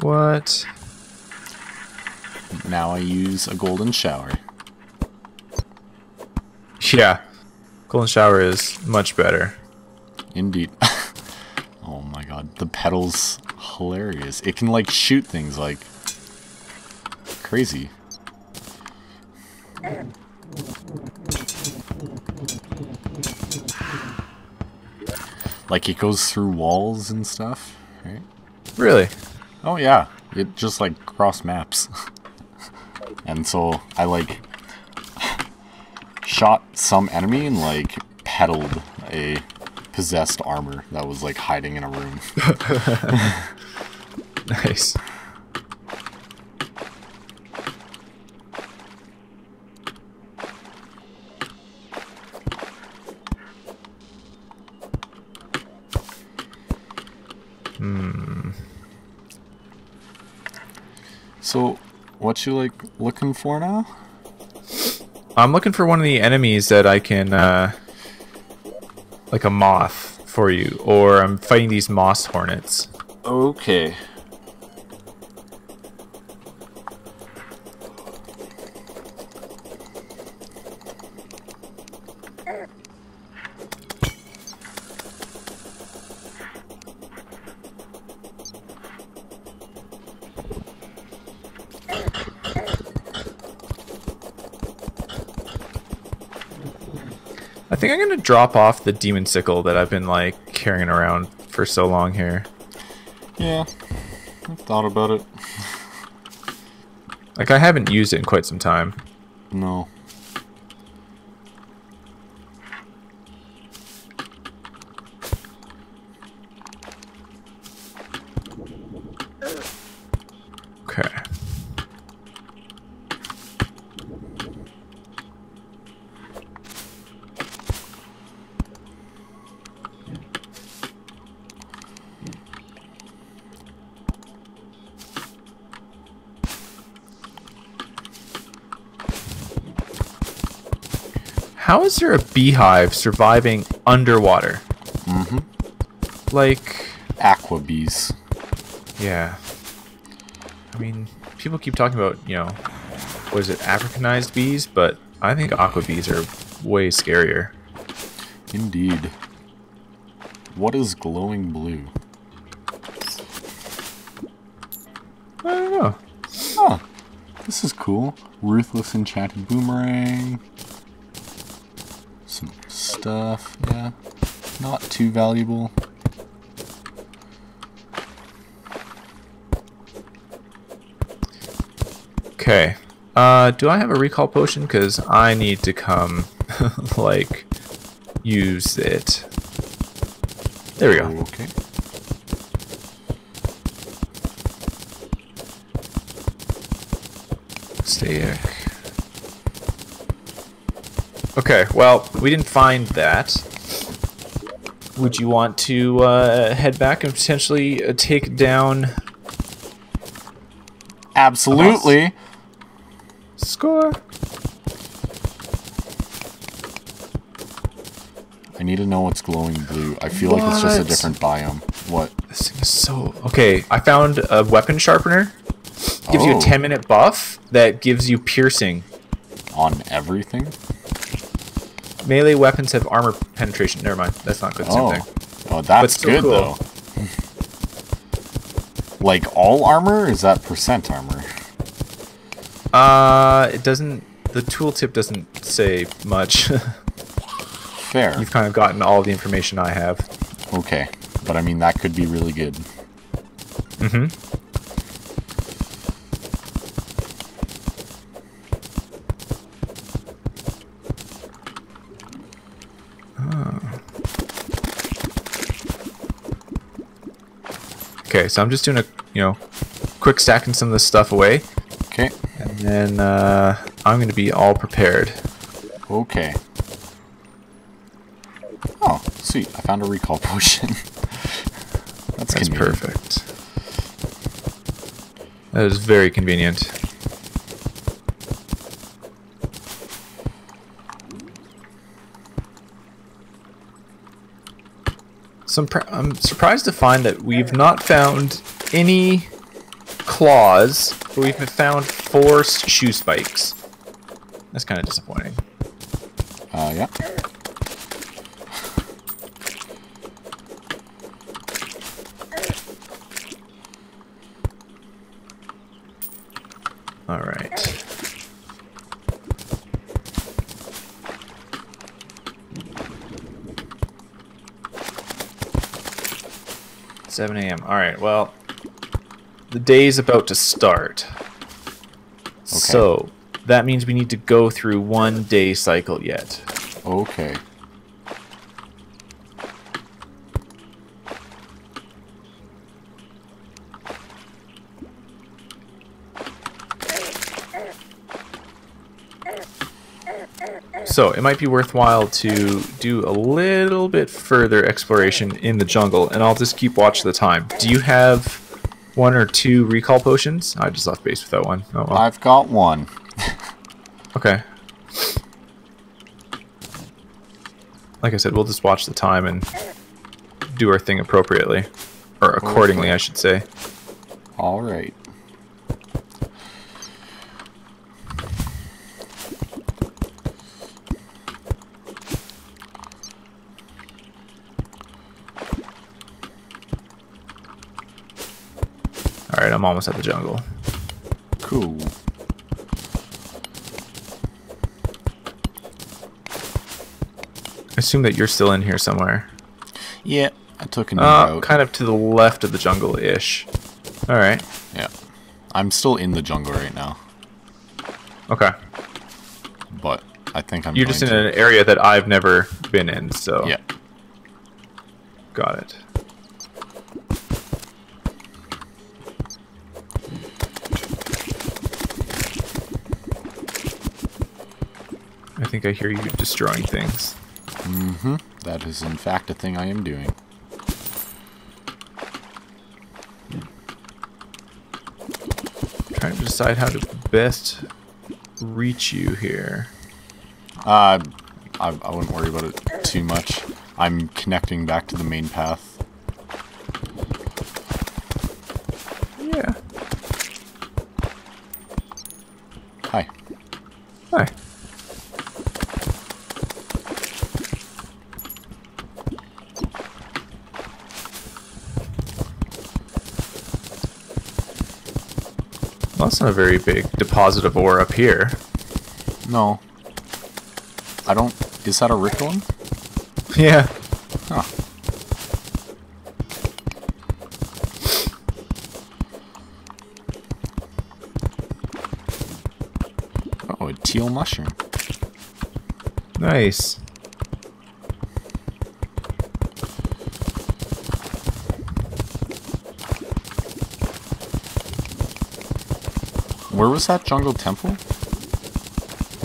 What? Now I use a golden shower. Yeah. Golden shower is much better. Indeed. oh my god, the petal's hilarious. It can like shoot things like crazy. Like it goes through walls and stuff, right? Really? Oh yeah, it just like cross maps. and so I like shot some enemy and like pedaled a possessed armor that was like hiding in a room. Nice. So, what you like looking for now? I'm looking for one of the enemies that I can, uh, like a moth for you, or I'm fighting these moss hornets. Okay. Think I'm gonna drop off the demon sickle that I've been like carrying around for so long here. Yeah. I've thought about it. Like I haven't used it in quite some time. No. Okay. How is there a beehive surviving underwater? Mm-hmm. Like, Aqua bees. yeah. I mean, people keep talking about, you know, what is it, Africanized bees, but I think aqua bees are way scarier. Indeed. What is glowing blue? I don't know. Oh, this is cool. Ruthless enchanted boomerang. Stuff, yeah. Not too valuable. Okay. Uh, do I have a recall potion? Because I need to come, like, use it. There we go. Okay. Stick. Okay, well, we didn't find that. Would you want to uh, head back and potentially uh, take down Absolutely. score? I need to know what's glowing blue. I feel like it's just a different biome. What? This thing is so okay. I found a weapon sharpener. Gives you Oh. a 10 minute buff that gives you piercing. On everything? Melee weapons have armor penetration. Never mind. That's not good. Same Oh. thing. Oh, that's good cool. though. Like all armor? Or is that percent armor? Uh, it doesn't. The tooltip doesn't say much. Fair. You've kind of gotten all the information I have. Okay. But I mean, that could be really good. Mm-hmm. So I'm just doing a, you know, quick stacking some of this stuff away, Okay. and then uh, I'm going to be all prepared. Okay. Oh, sweet. I found a recall potion. That's, That's perfect. That is very convenient. So I'm, I'm surprised to find that we've not found any claws, but we've found four shoe spikes. That's kind of disappointing. Uh, yeah. All right. Seven a.m. All right. Well, the day's about to start. So that means we need to go through one day cycle yet. Okay. So it might be worthwhile to do a little bit further exploration in the jungle, and I'll just keep watch the time. Do you have one or two recall potions? I just left base with that one. Oh well. I've got one. Okay. Like I said, we'll just watch the time and do our thing appropriately. Or accordingly. I should say. Alright, I'm almost at the jungle. Cool. I assume that you're still in here somewhere. Yeah, I took a new Uh, route. kind of to the left of the jungle ish. Alright. Yeah. I'm still in the jungle right now, Okay. but I think I'm You're just in going an area that I've never been in, so. Yeah. Got it. Think I hear you destroying things. Mm-hmm. That is in fact a thing I am doing. trying to decide how to best reach you here. Uh, I, I wouldn't worry about it too much. I'm connecting back to the main path. Not a very big deposit of ore up here. No. I don't... Is that a Ricklin? Yeah. Huh. Oh, a teal mushroom. Nice. Was that jungle temple?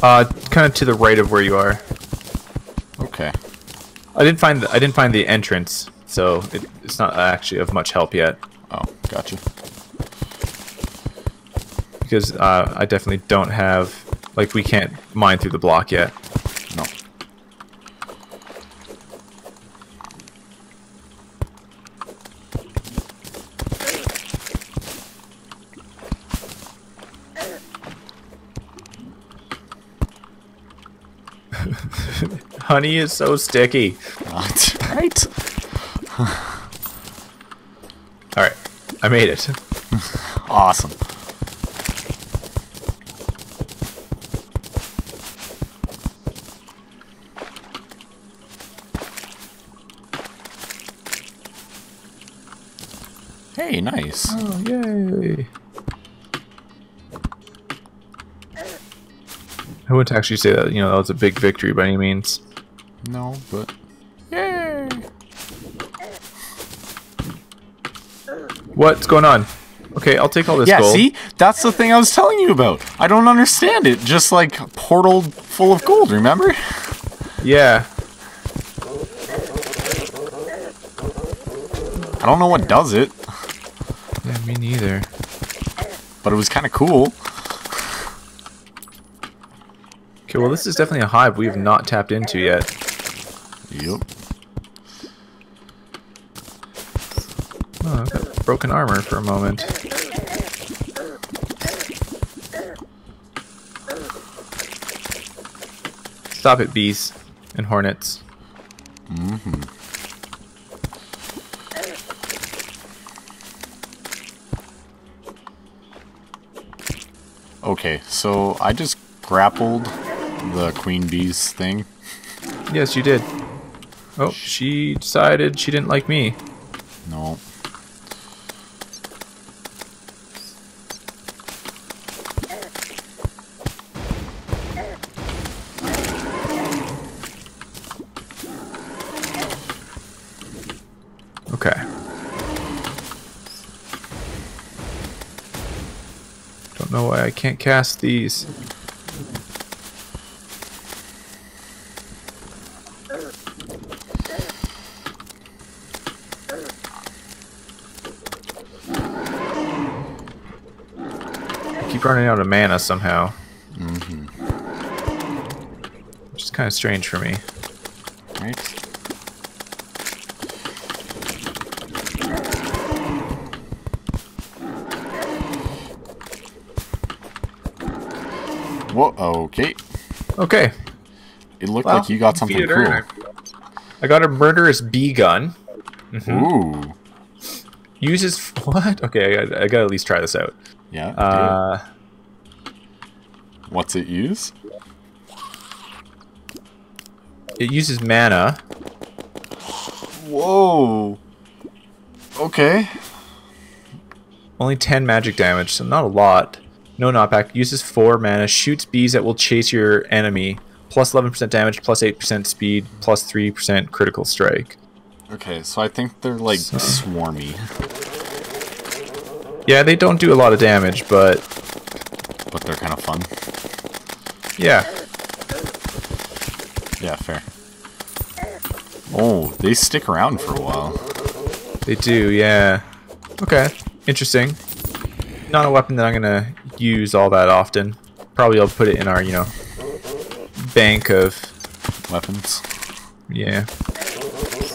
Uh, kind of to the right of where you are. Okay. I didn't find the, I didn't find the entrance, so it, it's not actually of much help yet. Oh, gotcha. Because uh, I definitely don't have like we can't mine through the block yet. Honey is so sticky. Not right. All right, I made it. Awesome. Hey, nice. Oh, yay. I wouldn't actually say that, you know, that was a big victory by any means. No, but yay! What's going on? Okay, I'll take all this Yeah, gold. see, that's the thing I was telling you about. I don't understand it. Just like portal full of gold. Remember? Yeah. I don't know what does it, Yeah, me neither. but it was kind of cool. Okay, well, this is definitely a hive we have not tapped into yet. Yep. Oh, I've got broken armor for a moment. Stop it, bees and hornets. Mm-hmm. Okay, so I just grappled the queen bees thing. Yes, you did. Oh, she decided she didn't like me. Don't know why I can't cast these. I keep running out of mana somehow. Mm-hmm. Which is kind of strange for me. Right? Whoa, okay. Okay, It looked Well, like you got something cool. I got a murderous bee gun. Ooh. Uses what? Okay, I, I gotta at least try this out. Yeah. Uh. What's it use? it uses mana. Whoa. Okay. Only 10 magic damage, so not a lot. No knockback. Uses 4 mana. Shoots bees that will chase your enemy. Plus 11% damage, plus 8% speed, plus 3% critical strike. Okay, so I think they're like So- swarmy, Yeah, they don't do a lot of damage, but but they're kind of fun. yeah. Yeah, fair. Oh, they stick around for a while. They do, yeah. Okay, interesting. Not a weapon that I'm gonna use all that often. Probably I'll put it in our, you know, bank of, Weapons. yeah.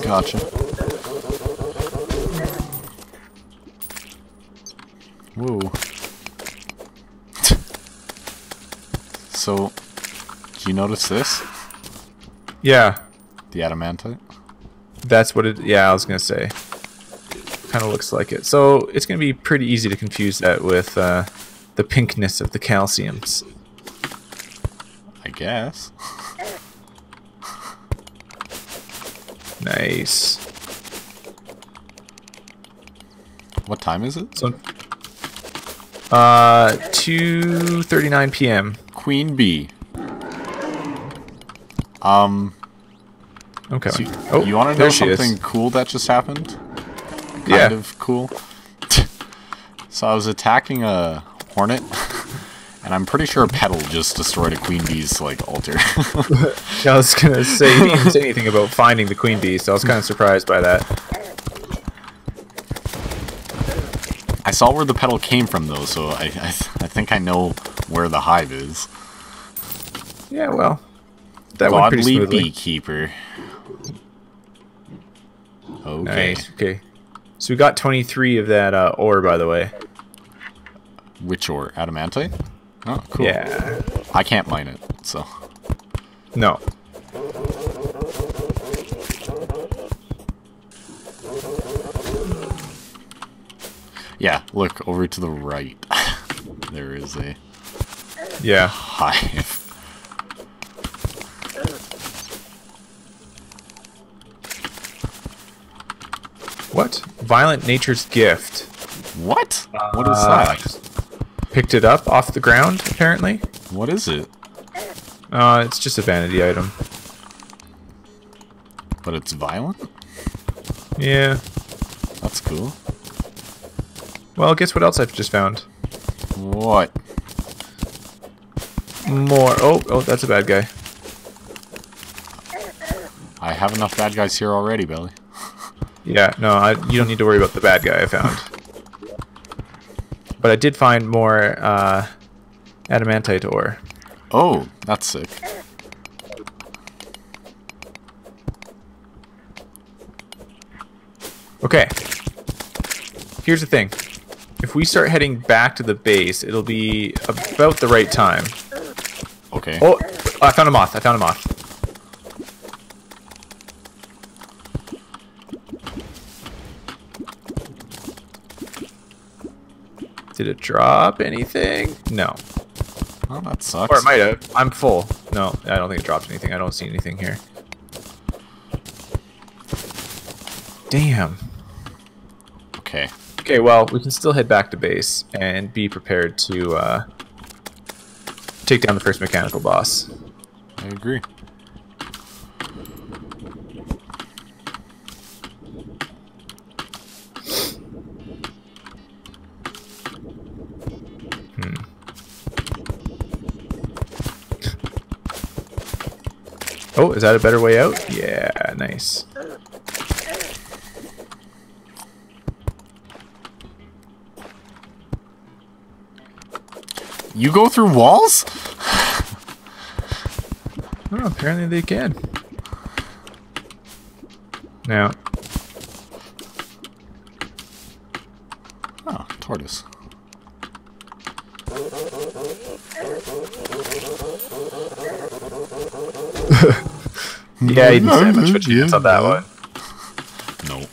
Gotcha. Whoa. so, do you notice this? Yeah, The adamantite? That's what it. Yeah, I was gonna say. Kind of looks like it. So it's gonna be pretty easy to confuse that with uh, the pinkness of the calciums. I guess. Nice. What time is it? So, uh, two thirty-nine p.m. Queen Bee. Um, Okay. so oh, you want to know she is. something cool that just happened? Kind Yeah. of cool. so I was attacking a hornet, and I'm pretty sure a petal just destroyed a queen bee's like altar. I was gonna say you didn't say anything about finding the queen bee, so I was kind of surprised by that. I saw where the petal came from though, so I I, I think I know where the hive is. Yeah, well, that went pretty Godly smoothly. beekeeper. Okay. Nice. Okay. So we got twenty-three of that uh, ore, by the way. Which ore? Adamantite? Oh, cool. Yeah. I can't mine it, so. No. Yeah, look over to the right. there is a Yeah. hive. What? Violent Nature's Gift. What? What is Uh, that? Picked it up off the ground, apparently. What is it? Uh, it's just a vanity item. But it's violent? Yeah. That's cool. Well, guess what else I've just found? What? More. Oh, oh, that's a bad guy. I have enough bad guys here already, Belly. Yeah, no, I, you don't need to worry about the bad guy I found. But I did find more uh, adamantite ore. Oh, that's sick. Okay. Here's the thing. If we start heading back to the base, it'll be about the right time. Okay. Oh, I found a moth. I found a moth. Did it drop anything? No. Well, that sucks. Or it might have. I'm full. No, I don't think it dropped anything. I don't see anything here. Damn. Okay. Okay, well, we can still head back to base and be prepared to uh, take down the first mechanical boss. I agree. Is that a better way out? Yeah, nice. You go through walls? Oh, apparently they can. Now, Oh, tortoise. Yeah, you didn't say much what you on that one. No.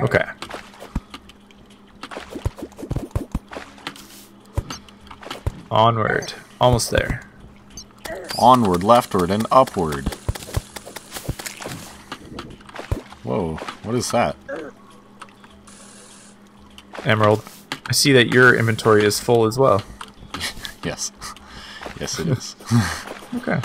Okay. Onward. Almost there. Onward, leftward, and upward. Whoa, what is that? Emerald. I see that your inventory is full as well. Yes. Yes, it is. Okay.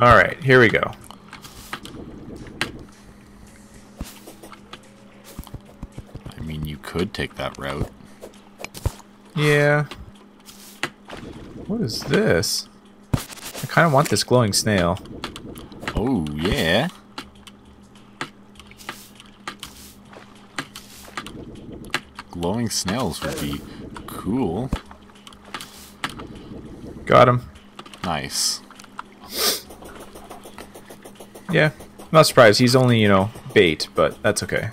All right, here we go. I mean, you could take that route. Yeah. What is this? I kind of want this glowing snail. Oh, yeah. Glowing snails would be cool. Got him. Nice. Yeah. Not surprised. He's only, you know, bait, but that's okay.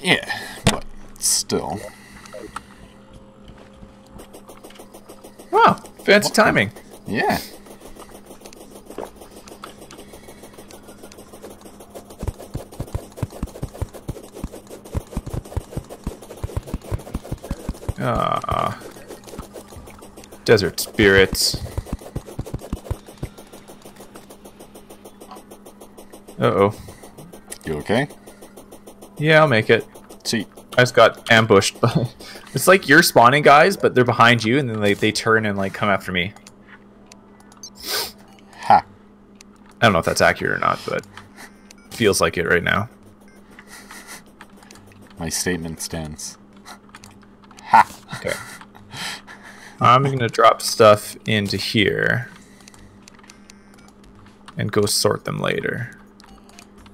Yeah, but still. Wow. Fancy timing. Yeah. Ah. Desert spirits. Uh-oh. You okay? Yeah, I'll make it. See, I just got ambushed. by- it's like you're spawning guys, but they're behind you, and then they, they turn and like come after me. ha. I don't know if that's accurate or not, but feels like it right now. My statement stands. Ha. Okay. I'm gonna drop stuff into here and go sort them later.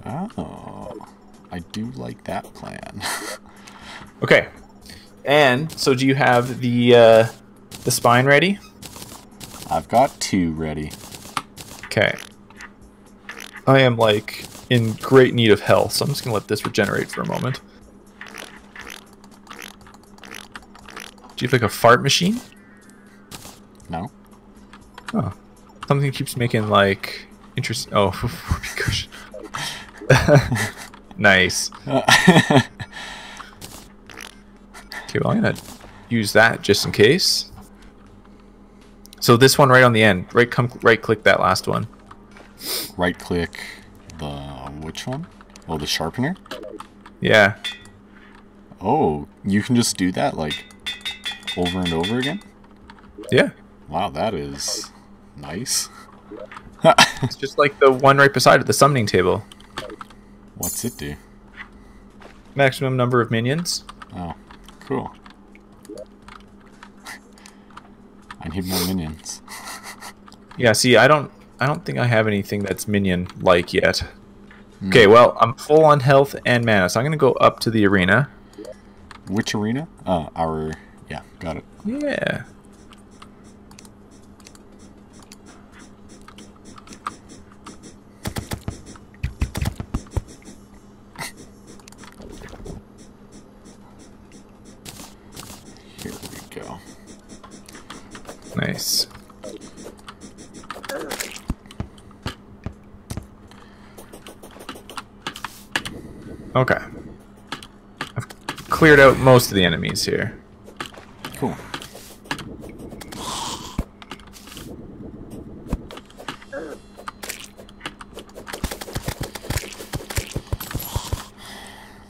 Oh. I do like that plan. Okay. And so, do you have the uh, the spine ready? I've got two ready. Okay. I am like in great need of health, so I'm just gonna let this regenerate for a moment. Do you have like a fart machine? No. Oh, something keeps making like interesting. Oh, cushion. nice. Okay, well, I'm gonna use that just in case. So this one right on the end, right come right click that last one. right click the which one? Oh, the sharpener. Yeah. Oh, you can just do that like over and over again. Yeah. Wow, that is nice. It's just like the one right beside it, the summoning table. What's it do? Maximum number of minions. Oh, cool. I need more minions. Yeah, see, I don't I don't think I have anything that's minion like yet. Okay, well, I'm full on health and mana, so I'm gonna go up to the arena. Which arena? Uh, our yeah, got it. Yeah. Here we go. Okay. I've cleared out most of the enemies here. Cool.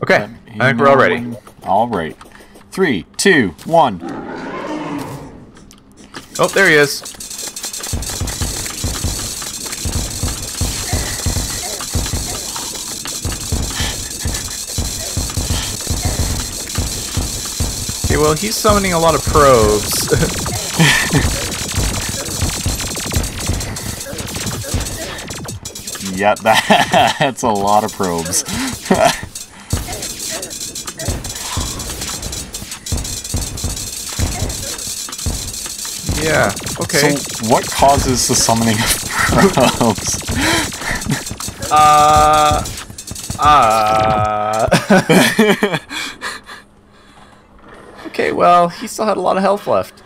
Okay, I think we're all ready. All right. Three, two, one. Oh, there he is. Okay, well, he's summoning a lot of probes. That, that's a lot of probes. Yeah, okay. So, what causes the summoning of probes? Uh. Uh. okay, well, he still had a lot of health left.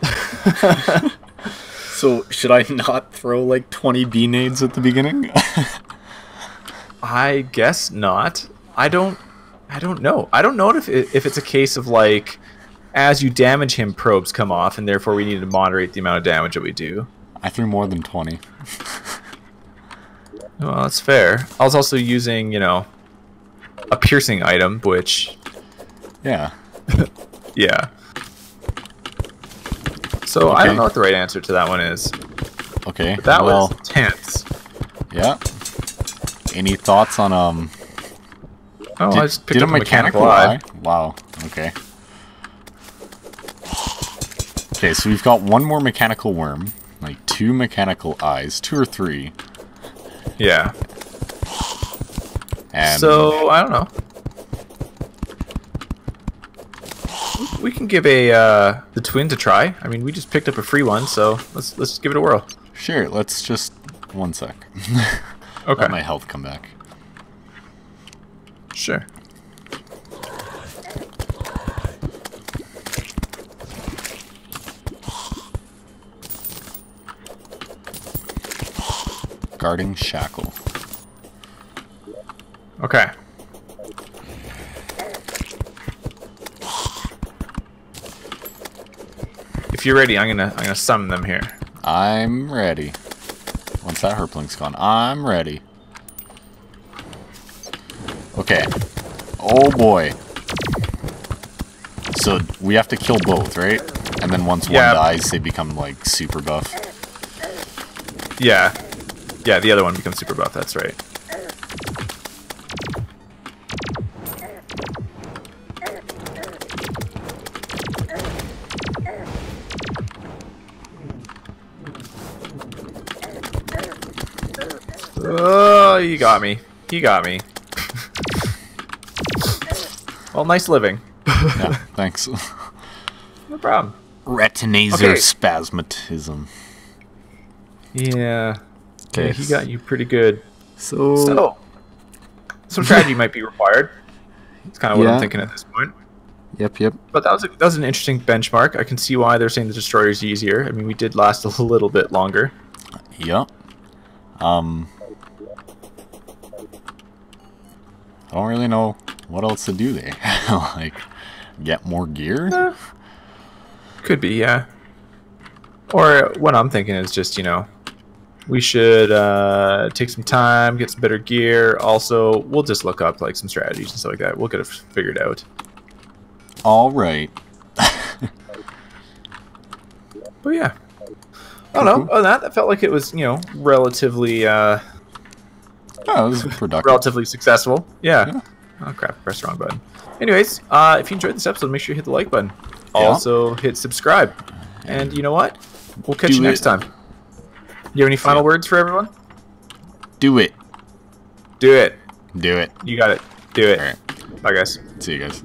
so, should I not throw like 20 Beenades at the beginning? I guess not. I don't. I don't know. I don't know if it, if it's a case of like, as you damage him, probes come off, and therefore we need to moderate the amount of damage that we do. I threw more than 20. Well, that's fair. I was also using, you know, a piercing item, which, Yeah. yeah. So I don't know what the right answer to that one is. Okay. That well, was tense. yeah. Any thoughts on um? Oh, Did, I just picked did up a a mechanical, eye. Wow. Okay. Okay, so we've got one more mechanical worm, like two mechanical eyes, two or three, Yeah. and so I don't know. We can give a uh, the twin to try. I mean, we just picked up a free one, so let's let's give it a whirl. sure. Let's just one sec. Okay. Let my health come back. Sure. Guarding shackle. Okay. If you're ready, I'm gonna I'm gonna summon them here. I'm ready. Once that herpling's gone, I'm ready. Okay. Oh boy. So we have to kill both, right? And then once Yeah. one dies, they become like super buff. Yeah. Yeah, the other one becomes super buff, that's right. Oh, you got me. He got me. well, nice living. Yeah, thanks. No problem. Retinazer Okay. Spazmatism. Yeah. Okay. Yeah, he got you pretty good. So, So, some strategy might be required. It's kind of what Yeah. I'm thinking at this point. yep, yep. But that was a, that was an interesting benchmark. I can see why they're saying the destroyer is easier. I mean, we did last a little bit longer. Yep. Um, I don't really know what else to do there. like, get more gear? Eh, could be, yeah. Or what I'm thinking is just you know, we should uh, take some time, get some better gear. Also, we'll just look up like some strategies and stuff like that. We'll get it figured out. All right. But yeah, I don't know. Other that, that felt like it was you know relatively uh, Oh, it was productive. relatively successful. Yeah. Yeah. Oh crap! Press the wrong button. Anyways, uh, if you enjoyed this episode, make sure you hit the like button. Yeah. Also, hit subscribe. And you know what? We'll catch Do you next it. time. You have any final words for everyone? Do it. Do it. Do it. You got it. Do it. All right. Bye, guys. See you guys.